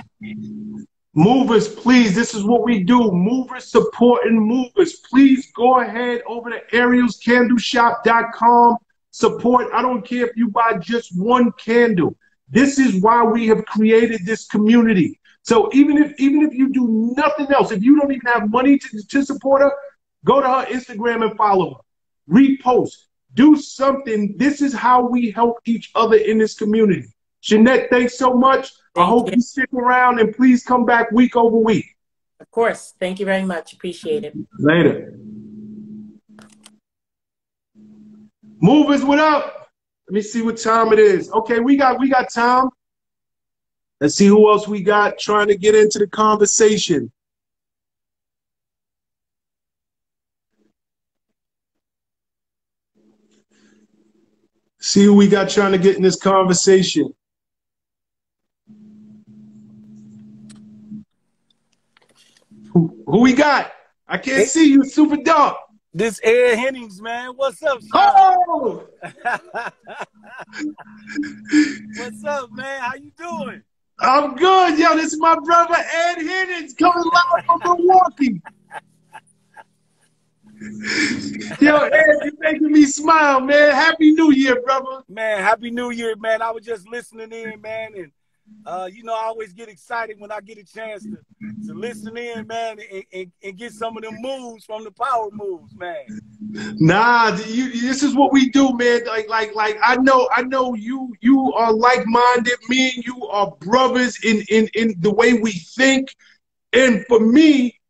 Movers, please. This is what we do. Movers supporting movers. Please go ahead over to arielscandleshop.com. Support. I don't care if you buy just one candle. This is why we have created this community. So even if even if you do nothing else, if you don't even have money to, to support her, go to her Instagram and follow her. Repost. Do something. This is how we help each other in this community. Jeanette, thanks so much. Thank I hope you. you stick around and please come back week over week. Of course. Thank you very much. Appreciate it. Later. Movers, what up? Let me see what time it is. Okay, we got we got time. Let's see who else we got trying to get into the conversation. See who we got trying to get in this conversation. Who, who we got? I can't see you. Super dark. This Ed Hennings, man. What's up, Shawn? Oh! What's up, man? How you doing? I'm good, yo. This is my brother Ed Hennings coming live from Milwaukee. Yo, Ed, you're making me smile, man. Happy New Year, brother. Man, Happy New Year, man. I was just listening in, man, and uh, you know, I always get excited when I get a chance to, to listen in, man, and, and, and get some of them moves from the power moves, man. Nah, you, this is what we do, man. Like, like, like, I know, I know you, you are like-minded. Me and you are brothers in, in, in the way we think. And for me,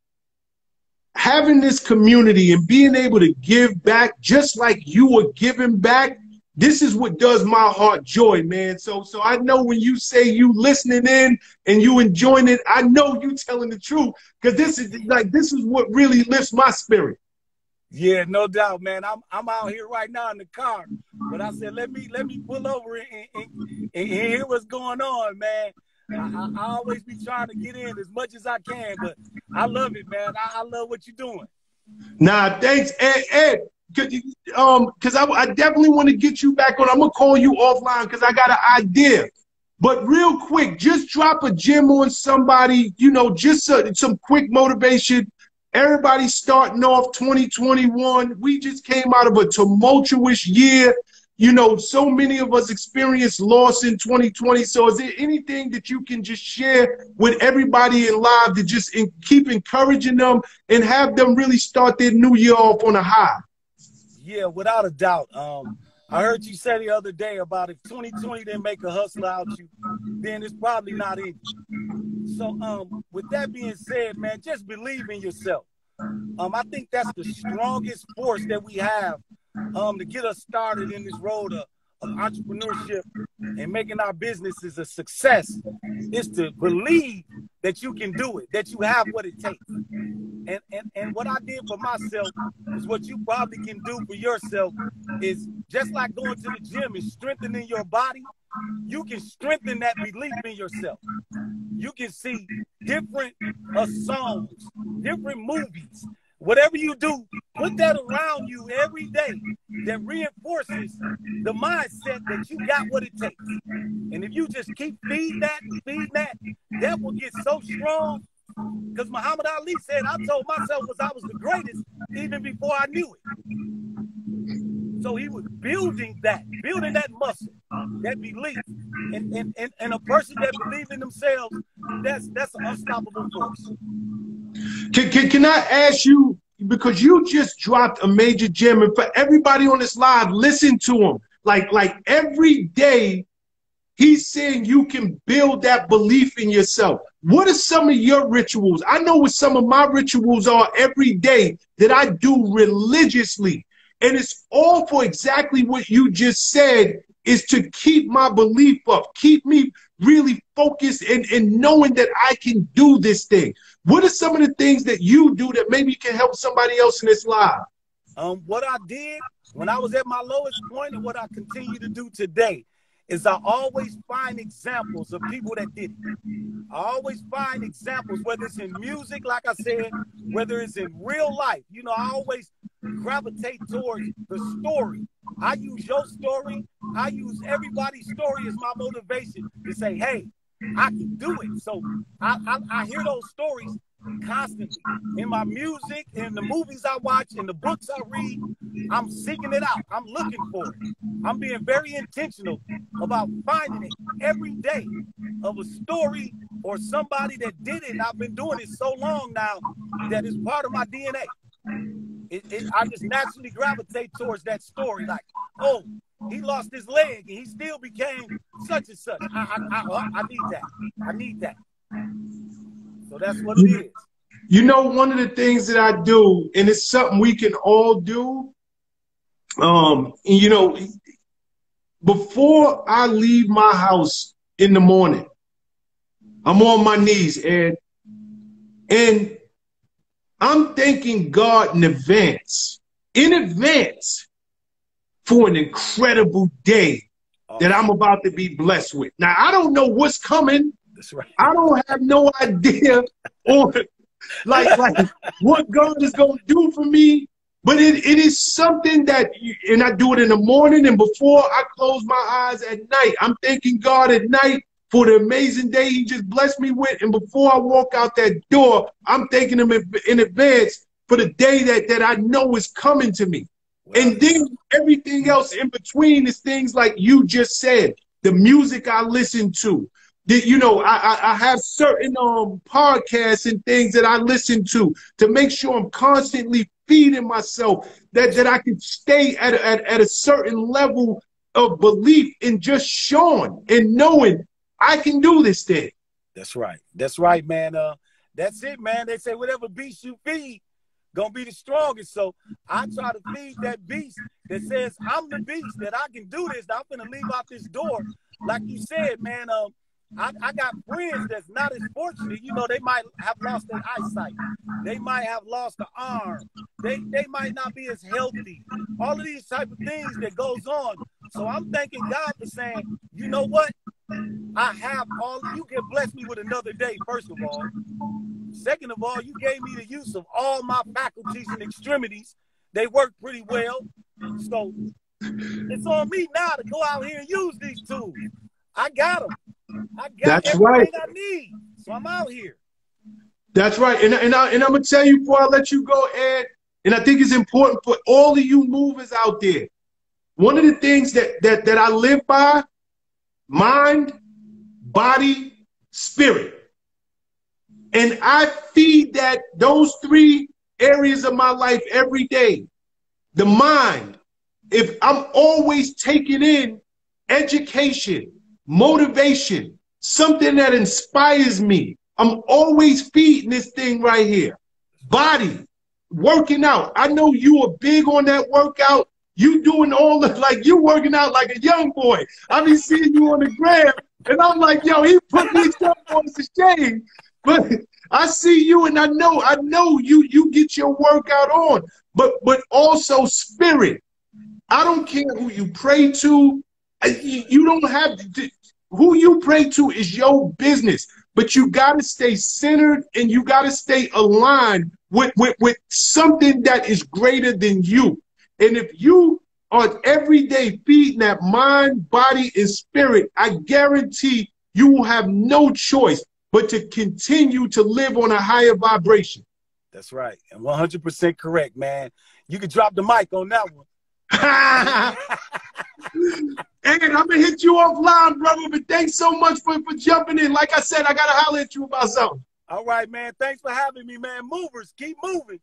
having this community and being able to give back just like you were giving back this is what does my heart joy, man. So so I know when you say you listening in and you enjoying it, I know you telling the truth because this is like this is what really lifts my spirit. Yeah, no doubt, man. I'm I'm out here right now in the car, but I said let me let me pull over and, and, and hear what's going on, man. I, I, always be trying to get in as much as I can, but I love it, man. I, I love what you're doing. Nah, thanks, Ed. Ed, um, because I, I definitely want to get you back on. I'm gonna call you offline because I got an idea. But real quick, just drop a gem on somebody. You know, just uh, some quick motivation. Everybody starting off 2021. We just came out of a tumultuous year. You know, so many of us experienced loss in 2020. So, is there anything that you can just share with everybody in live to just in, keep encouraging them and have them really start their new year off on a high? Yeah, without a doubt. Um, I heard you say the other day about if 2020 didn't make a hustle out you, then it's probably not in you. So, um, with that being said, man, just believe in yourself. Um, I think that's the strongest force that we have um, to get us started in this road of, of entrepreneurship and making our businesses a success is to believe that you can do it, that you have what it takes. And, and, and what I did for myself is what you probably can do for yourself is just like going to the gym and strengthening your body. you can strengthen that belief in yourself. You can see different uh, songs, different movies, whatever you do, put that around you every day that reinforces the mindset that you got what it takes. And if you just keep feeding that, feeding that, that will get so strong. Because Muhammad Ali said, I told myself was I was the greatest even before I knew it. So he was building that, building that muscle, that belief. And, and, and, and a person that believes in themselves, that's that's an unstoppable force. Can, can, can I ask you, because you just dropped a major gem, and for everybody on this live, listen to him. Like, like every day, he's saying you can build that belief in yourself. What are some of your rituals? I know what some of my rituals are every day that I do religiously. And it's all for exactly what you just said is to keep my belief up, keep me really focused and, and knowing that I can do this thing. What are some of the things that you do that maybe can help somebody else in this life? Um, what I did when I was at my lowest point and what I continue to do today is I always find examples of people that did it. I always find examples, whether it's in music, like I said, whether it's in real life. You know, I always gravitate towards the story. I use your story. I use everybody's story as my motivation to say, hey, I can do it. So I, I, I hear those stories constantly in my music, in the movies I watch, in the books I read. I'm seeking it out. I'm looking for it. I'm being very intentional about finding it every day of a story or somebody that did it. I've been doing it so long now that it's part of my DNA. It, it, I just naturally gravitate towards that story. Like, oh, he lost his leg and he still became such and such. I, I, I, I need that. I need that. So that's what it is. You know, one of the things that I do, and it's something we can all do. Um, you know, before I leave my house in the morning, I'm on my knees and and I'm thanking God in advance, in advance for an incredible day that I'm about to be blessed with. Now, I don't know what's coming. That's right. I don't have no idea or like, like what God is going to do for me. But it, it is something that, and I do it in the morning and before I close my eyes at night. I'm thanking God at night for the amazing day He just blessed me with. And before I walk out that door, I'm thanking Him in advance for the day that, that I know is coming to me. And then everything else in between is things like you just said, the music I listen to. That you know, I, I have certain um podcasts and things that I listen to to make sure I'm constantly feeding myself that, that I can stay at, at, at a certain level of belief in just showing and knowing I can do this thing. That's right. That's right, man. Uh, that's it, man. They say whatever beast you feed, gonna be the strongest. So I try to feed that beast that says I'm the beast that I can do this. I'm gonna leave out this door, like you said, man. Um, I, I got friends that's not as fortunate. You know, they might have lost their eyesight. They might have lost an arm. They they might not be as healthy. All of these type of things that goes on. So I'm thanking God for saying, you know what? I have all you can bless me with another day, first of all. Second of all, you gave me the use of all my faculties and extremities. They work pretty well. So it's on me now to go out here and use these tools. I got them. I got That's right. I need. So I'm out here. That's right. And, and, I, and I'm going to tell you before I let you go, Ed, and I think it's important for all of you movers out there. One of the things that, that, that I live by, mind, body, spirit. And I feed that those three areas of my life every day. The mind, if I'm always taking in education, motivation, something that inspires me, I'm always feeding this thing right here. Body, working out. I know you are big on that workout. You doing all the like you working out like a young boy. I be seeing you on the gram, and I'm like, yo, he put me stuff on the shame. But I see you, and I know, I know you. You get your workout on, but but also spirit. I don't care who you pray to. You don't have to, who you pray to is your business, but you got to stay centered and you got to stay aligned with, with, with something that is greater than you. And if you are every day feeding that mind, body, and spirit, I guarantee you will have no choice but to continue to live on a higher vibration. That's right. And 100% correct, man. You can drop the mic on that one. and I'm gonna hit you offline, brother. But thanks so much for, for jumping in. Like I said, I gotta holler at you about something. All right, man. Thanks for having me, man. Movers, keep moving.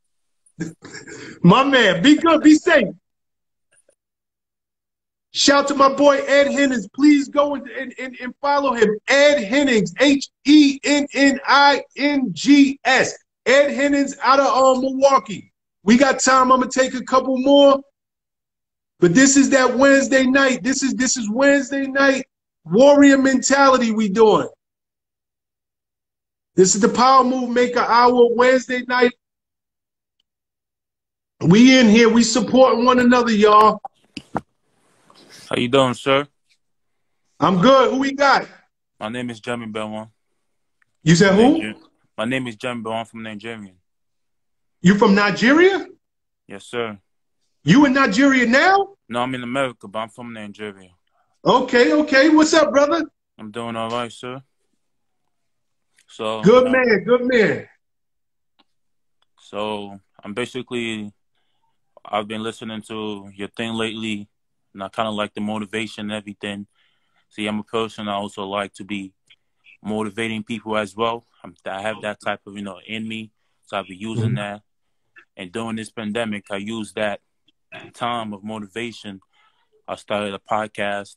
My man, be good, be safe. Shout to my boy Ed Hennings. Please go and, and, and follow him. Ed Hennings, H E N N I N G S. Ed Hennings out of uh, Milwaukee. We got time. I'm gonna take a couple more. But this is that Wednesday night. This is this is Wednesday night warrior mentality we doing. This is the Power Move Maker Hour Wednesday night. We in here. We supporting one another, y'all. How you doing, sir? I'm good. Who we got? My name is Jeremy Belwan. You said who? My name is Jeremy Belwan from Nigeria. You from Nigeria? Yes, sir. You in Nigeria now? No, I'm in America, but I'm from Nigeria. Okay, okay. What's up, brother? I'm doing all right, sir. So good uh, man, good man. So I'm basically I've been listening to your thing lately and I kind of like the motivation and everything. See, I'm a person I also like to be motivating people as well. I'm, i have that type of you know in me, so I'll be using mm-hmm. that. And during this pandemic, I use that time of motivation. I started a podcast.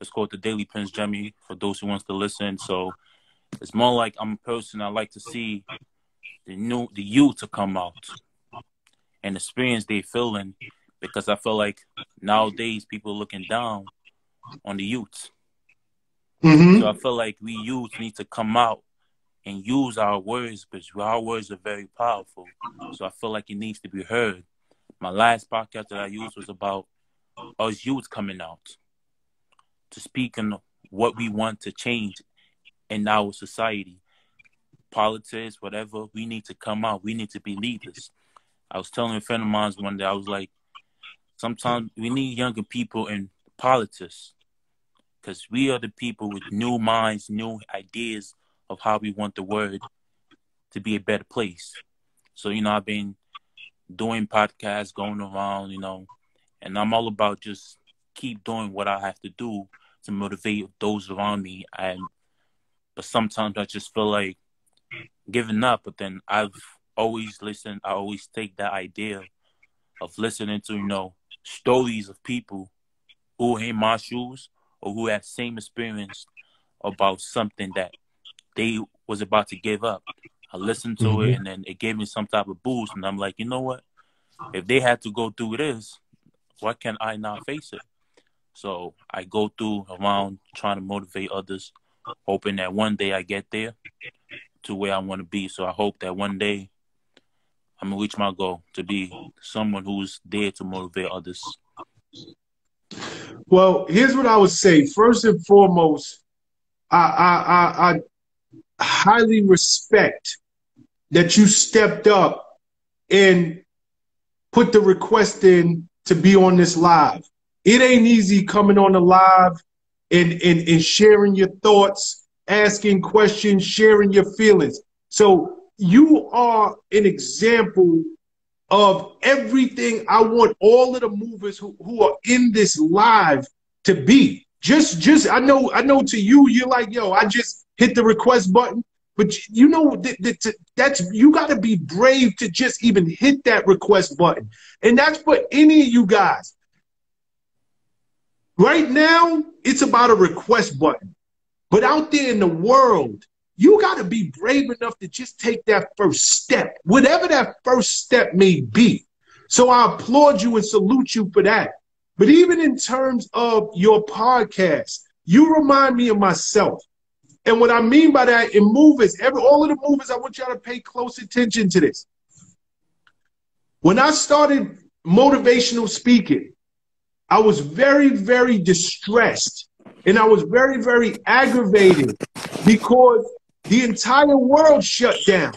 It's called the Daily Prince Jemmy for those who wants to listen. So it's more like I'm a person I like to see the new the youth to come out and experience they feeling because I feel like nowadays people looking down on the youth. Mm-hmm. So I feel like we youth need to come out and use our words because our words are very powerful. So I feel like it needs to be heard. My last podcast that I used was about us youth coming out to speak on what we want to change in our society. Politics, whatever, we need to come out. We need to be leaders. I was telling a friend of mine one day, I was like, Sometimes we need younger people in politics because we are the people with new minds, new ideas of how we want the world to be a better place. So, you know, I've been doing podcasts, going around, you know, and I'm all about just keep doing what I have to do to motivate those around me. And but sometimes I just feel like giving up. But then I've always listened. I always take that idea of listening to you know stories of people who are in my shoes or who have same experience about something that they was about to give up. I listened to mm-hmm. it and then it gave me some type of boost and I'm like, you know what? If they had to go through this, why can't I not face it? So I go through around trying to motivate others, hoping that one day I get there to where I want to be. So I hope that one day I'm gonna reach my goal to be someone who's there to motivate others. Well, here's what I would say. First and foremost, I, I, I, I highly respect that you stepped up and put the request in to be on this live. It ain't easy coming on the live and, and, and sharing your thoughts, asking questions, sharing your feelings. So you are an example of everything I want all of the movers who, who are in this live to be. Just, just, I know, I know to you, you're like, yo, I just hit the request button. But you know that, that that's you got to be brave to just even hit that request button, and that's for any of you guys. Right now, it's about a request button, but out there in the world, you got to be brave enough to just take that first step, whatever that first step may be. So I applaud you and salute you for that. But even in terms of your podcast, you remind me of myself. And what I mean by that in movies, every all of the movies, I want y'all to pay close attention to this. When I started motivational speaking, I was very, very distressed and I was very, very aggravated because the entire world shut down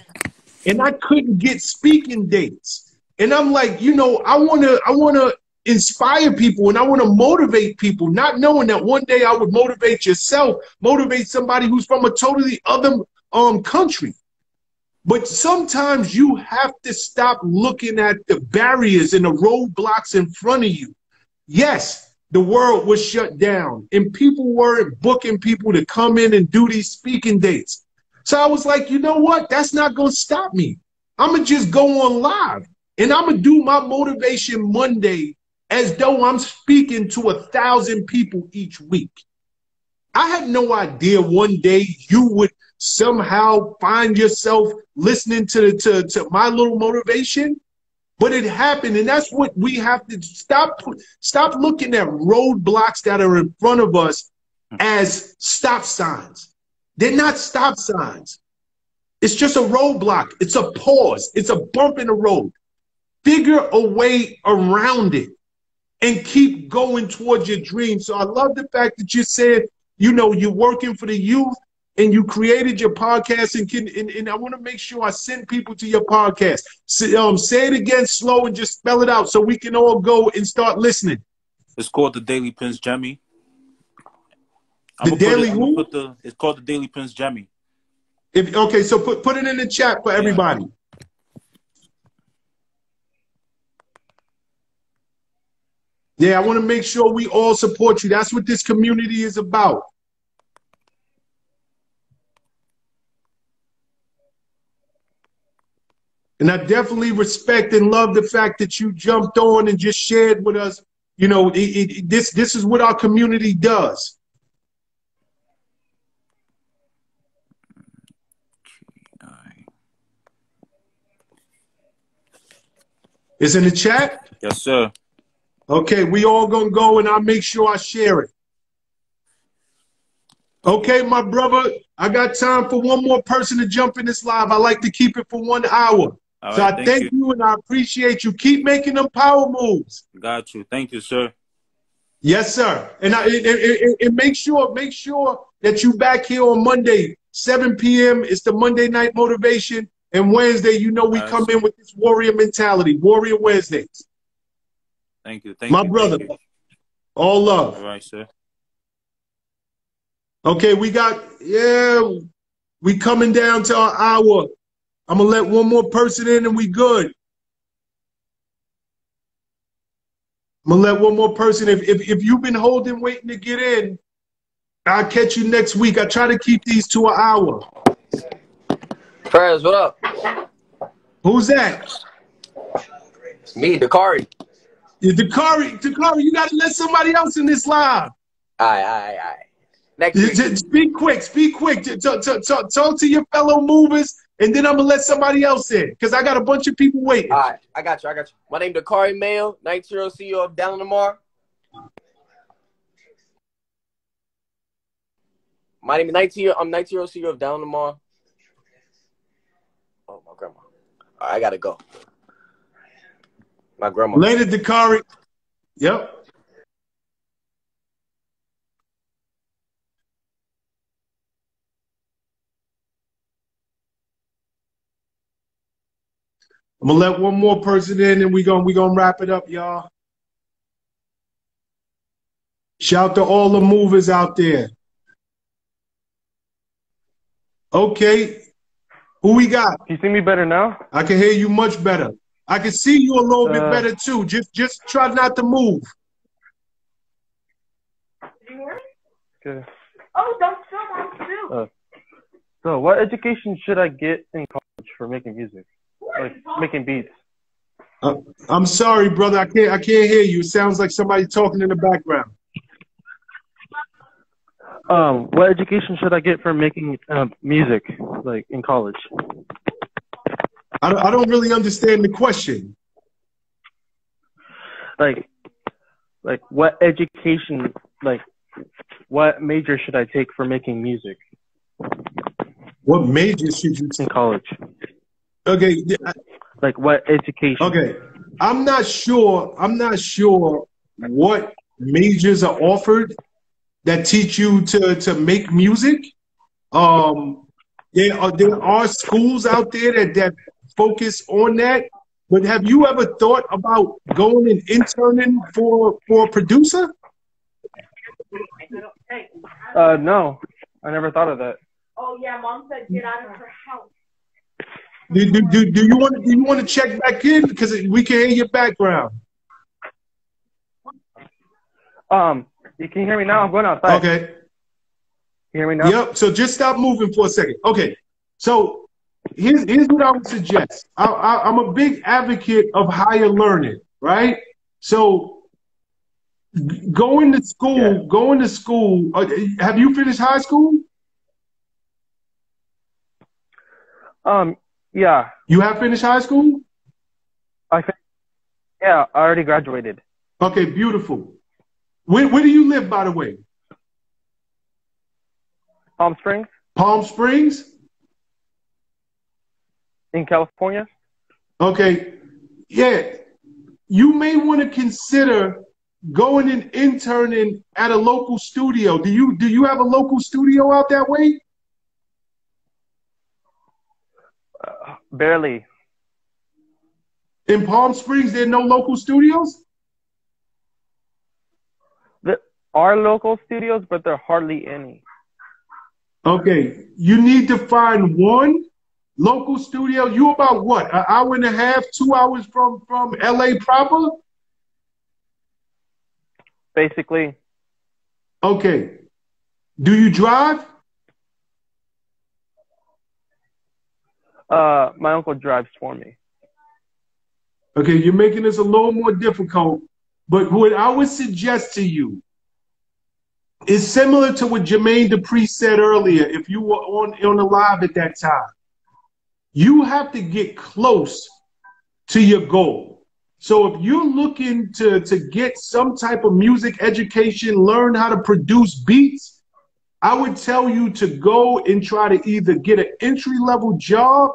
and I couldn't get speaking dates. And I'm like, you know, I want to, I want to inspire people and I want to motivate people, not knowing that one day I would motivate yourself, motivate somebody who's from a totally other um country. But sometimes you have to stop looking at the barriers and the roadblocks in front of you. Yes, the world was shut down and people weren't booking people to come in and do these speaking dates. So I was like, you know what? That's not going to stop me. I'm going to just go on live and I'm going to do my motivation Monday as though I'm speaking to a thousand people each week. I had no idea one day you would somehow find yourself listening to, to, to my little motivation, but it happened. And that's what we have to stop, stop looking at roadblocks that are in front of us as stop signs. They're not stop signs. It's just a roadblock. It's a pause. It's a bump in the road. Figure a way around it and keep going towards your dream. So I love the fact that you said, you know, you're working for the youth and you created your podcast and can and, and I want to make sure I send people to your podcast. So, um, say it again slow and just spell it out so we can all go and start listening. It's called the Daily Prince Jemmy. The Daily it, who? The, it's called the Daily Prince Jemmy. If okay, so put put it in the chat for everybody. Yeah, I want to make sure we all support you. That's what this community is about. And I definitely respect and love the fact that you jumped on and just shared with us. You know, it, it, this this is what our community does. It's in the chat? Yes, sir. Okay, we all gonna go and I'll make sure I share it. Okay, my brother, I got time for one more person to jump in this live. I like to keep it for one hour. All so right, I thank thank you. you. and I appreciate you. Keep making them power moves. Got you. Thank you, sir. Yes, sir. And I and, and- and make sure make sure that you back here on Monday, 7 p.m. It's the Monday night motivation. And Wednesday, you know we come in with this warrior mentality, warrior Wednesdays. Thank you. Thank you. My you. brother. You. All love. All right, sir. Okay, we got yeah, we coming down to our hour. I'm gonna let one more person in and we good. I'm gonna let one more person. If if, if you've been holding, waiting to get in, I'll catch you next week. I try to keep these to an hour. Prez, what up? Who's that? It's Me, Dakari. Dakari, Dakari, you gotta let somebody else in this live. Aye, aye, aye. Next J- week. j- Speak quick, speak quick. J- t- t- t- Talk to your fellow movers, and then I'm gonna let somebody else in because I got a bunch of people waiting. All right, I got you. I got you. My name Dakari Mayo, 19 year CEO of Down Lamar. My name is 19 year. I'm 19 year old CEO of Down Lamar. Oh, my grandma. All right, I gotta go. My grandma. Later, Dakari. Yep. I'm gonna let one more person in, and we gonna we gonna wrap it up, y'all. Shout to all the movers out there. Okay, who we got? Can you see me better now? I can hear you much better. I can see you a little bit Uh, better too. Just just try not to move. Okay. Oh, don't film on too. Uh, so, what education should I get in college for making music, like making beats? Uh, I'm sorry, brother. I can't I can't hear you. It sounds like somebody talking in the background. Um, what education should I get for making um, music, like in college? I don't, I don't really understand the question. Like, like what education, like, what major should I take for making music What major should you take in college? Okay, Like, what education? okay. I'm not sure. I'm not sure what majors are offered that teach you to to make music. Um, there are there are schools out there that that focus on that. But have you ever thought about going and interning for for a producer? Uh, no, I never thought of that. Oh yeah, mom said get out of her house. Do, do, do, do you want do you want to check back in because we can hear your background? Um, you can hear me now. I'm going outside. Okay. You hear me now? Yep. So just stop moving for a second. Okay. So here's here's what I would suggest. I, I, I'm a big advocate of higher learning, right? So going to school, Yeah. going to school. Uh, have you finished high school? Um, yeah, You have finished high school? I fin- yeah, I already graduated. Okay, beautiful. Where where do you live, by the way? Palm Springs Palm Springs. In California. Okay. Yeah. You may want to consider going and interning at a local studio. Do you do you have a local studio out that way? Uh, barely. In Palm Springs, there are no local studios? There are local studios, but there are hardly any. Okay. You need to find one local studio. You about what? An hour and a half, two hours from from LA proper? Basically, Okay. Do you drive? uh, my uncle drives for me. Okay, you're making this a little more difficult. But what I would suggest to you is similar to what Jermaine Dupri said earlier, if you were on, on the live at that time. You have to get close to your goal. So if you're looking to, to get some type of music education, learn how to produce beats, I would tell you to go and try to either get an entry level job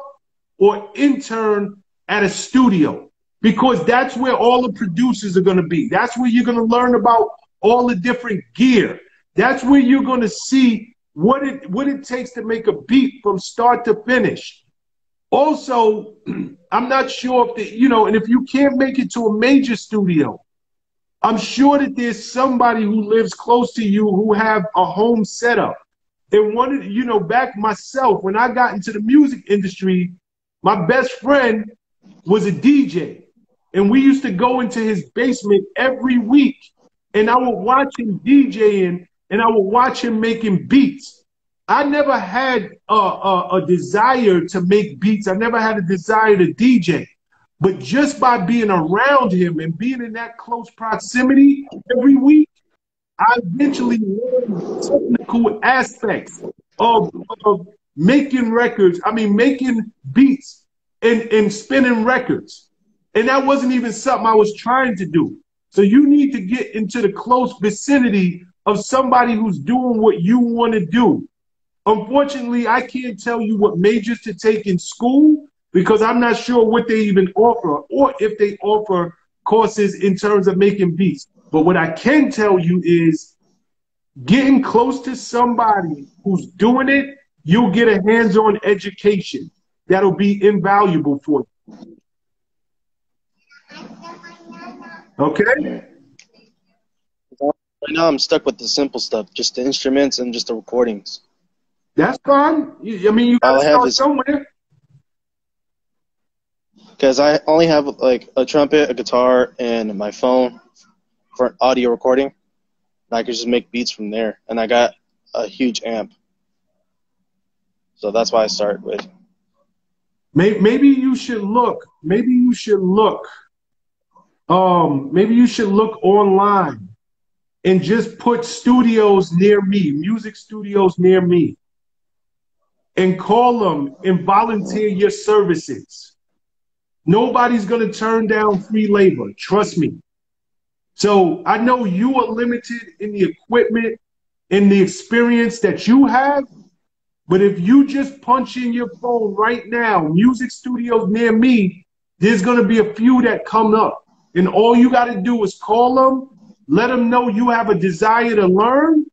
or intern at a studio because that's where all the producers are going to be. That's where you're going to learn about all the different gear. That's where you're going to see what it what it takes to make a beat from start to finish. Also, I'm not sure if the you know, and if you can't make it to a major studio, I'm sure that there's somebody who lives close to you who have a home setup. And one of you know, back myself when I got into the music industry, my best friend was a DJ. And we used to go into his basement every week. And I would watch him DJing and I would watch him making beats. I never had a, a, a desire to make beats. I never had a desire to DJ. But just by being around him and being in that close proximity every week, I eventually learned technical aspects of, of making records. I mean, making beats and, and spinning records. And that wasn't even something I was trying to do. So you need to get into the close vicinity of somebody who's doing what you want to do. Unfortunately, I can't tell you what majors to take in school because I'm not sure what they even offer or if they offer courses in terms of making beats. But what I can tell you is getting close to somebody who's doing it, you'll get a hands on education that'll be invaluable for you. Okay? Right now, I'm stuck with the simple stuff, just the instruments and just the recordings. That's fine. You- I mean, you gotta start somewhere. Because I only have like a trumpet, a guitar, and my phone for audio recording. And I could just make beats from there. And I got a huge amp. So that's why I start with. Maybe you should look. Maybe you should look. Um, maybe you should look online and just put studios near me, music studios near me, and call them and volunteer your services. Nobody's going to turn down free labor. Trust me. So I know you are limited in the equipment and the experience that you have. But if you just punch in your phone right now, music studios near me, there's going to be a few that come up. And all you got to do is call them let them know you have a desire to learn,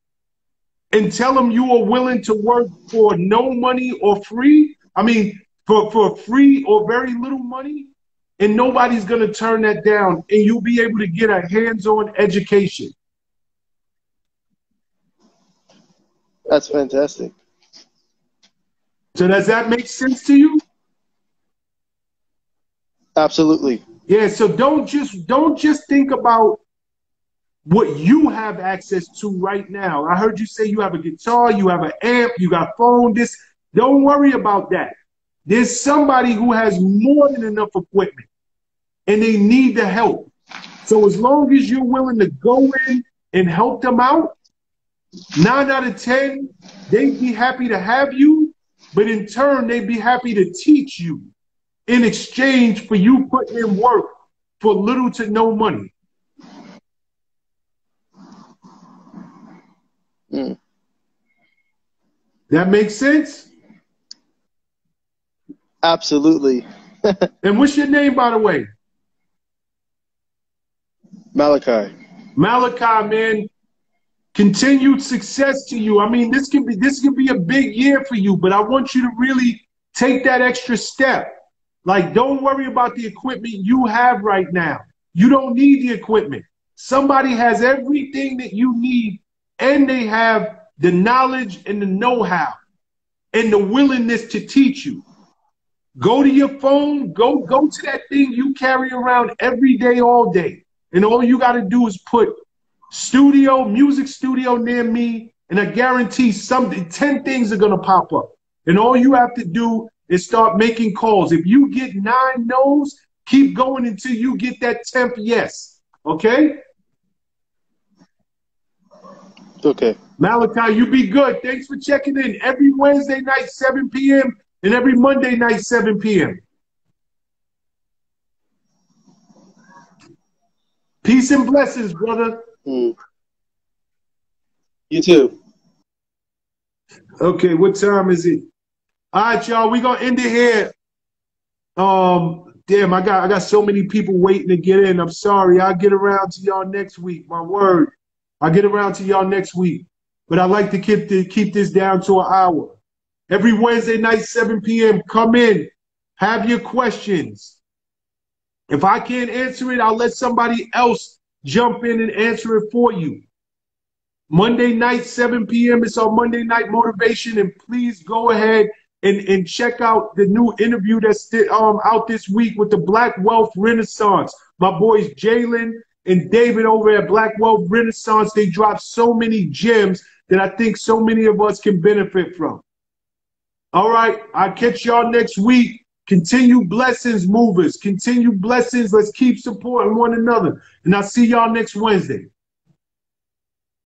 and tell them you are willing to work for no money or free. I mean, for, for free or very little money, and nobody's going to turn that down, and you'll be able to get a hands on education. That's fantastic. So, does that make sense to you? Absolutely. Yeah, so don't just don't just think about what you have access to right now. I heard you say you have a guitar, you have an amp, you got phone, this don't worry about that. There's somebody who has more than enough equipment and they need the help. So as long as you're willing to go in and help them out, nine out of 10, they'd be happy to have you, but in turn, they'd be happy to teach you in exchange for you putting in work for little to no money. Mm. That makes sense? Absolutely. And what's your name, by the way? Malachi. Malachi, man. Continued success to you. I mean, this can be this can be a big year for you, but I want you to really take that extra step. Like, don't worry about the equipment you have right now. You don't need the equipment. Somebody has everything that you need, and they have the knowledge and the know-how and the willingness to teach you. Go to your phone, go go to that thing you carry around every day, all day. And all you got to do is put studio, music studio near me, and I guarantee something, 10 things are going to pop up. And all you have to do is start making calls. If you get nine no's, keep going until you get that 10th yes. Okay? Okay. Malachi, you be good. Thanks for checking in every Wednesday night, 7 p.m., and every Monday night, 7 p.m. Peace and blessings, brother. Mm. You too. Okay, what time is it? All right, y'all, we gonna end it here. Um, damn, I got I got so many people waiting to get in. I'm sorry. I'll get around to y'all next week. My word. I'll get around to y'all next week. But I like to keep the, keep this down to an hour. Every Wednesday night, 7 p.m. Come in, have your questions. If I can't answer it, I'll let somebody else jump in and answer it for you. Monday night, 7 p.m. It's our Monday night motivation. And please go ahead and, and check out the new interview that's um, out this week with the Black Wealth Renaissance. My boys Jalen and David over at Black Wealth Renaissance, they drop so many gems that I think so many of us can benefit from. All right, I'll catch y'all next week. Continue blessings, movers. Continue blessings. Let's keep supporting one another. And I'll see y'all next Wednesday.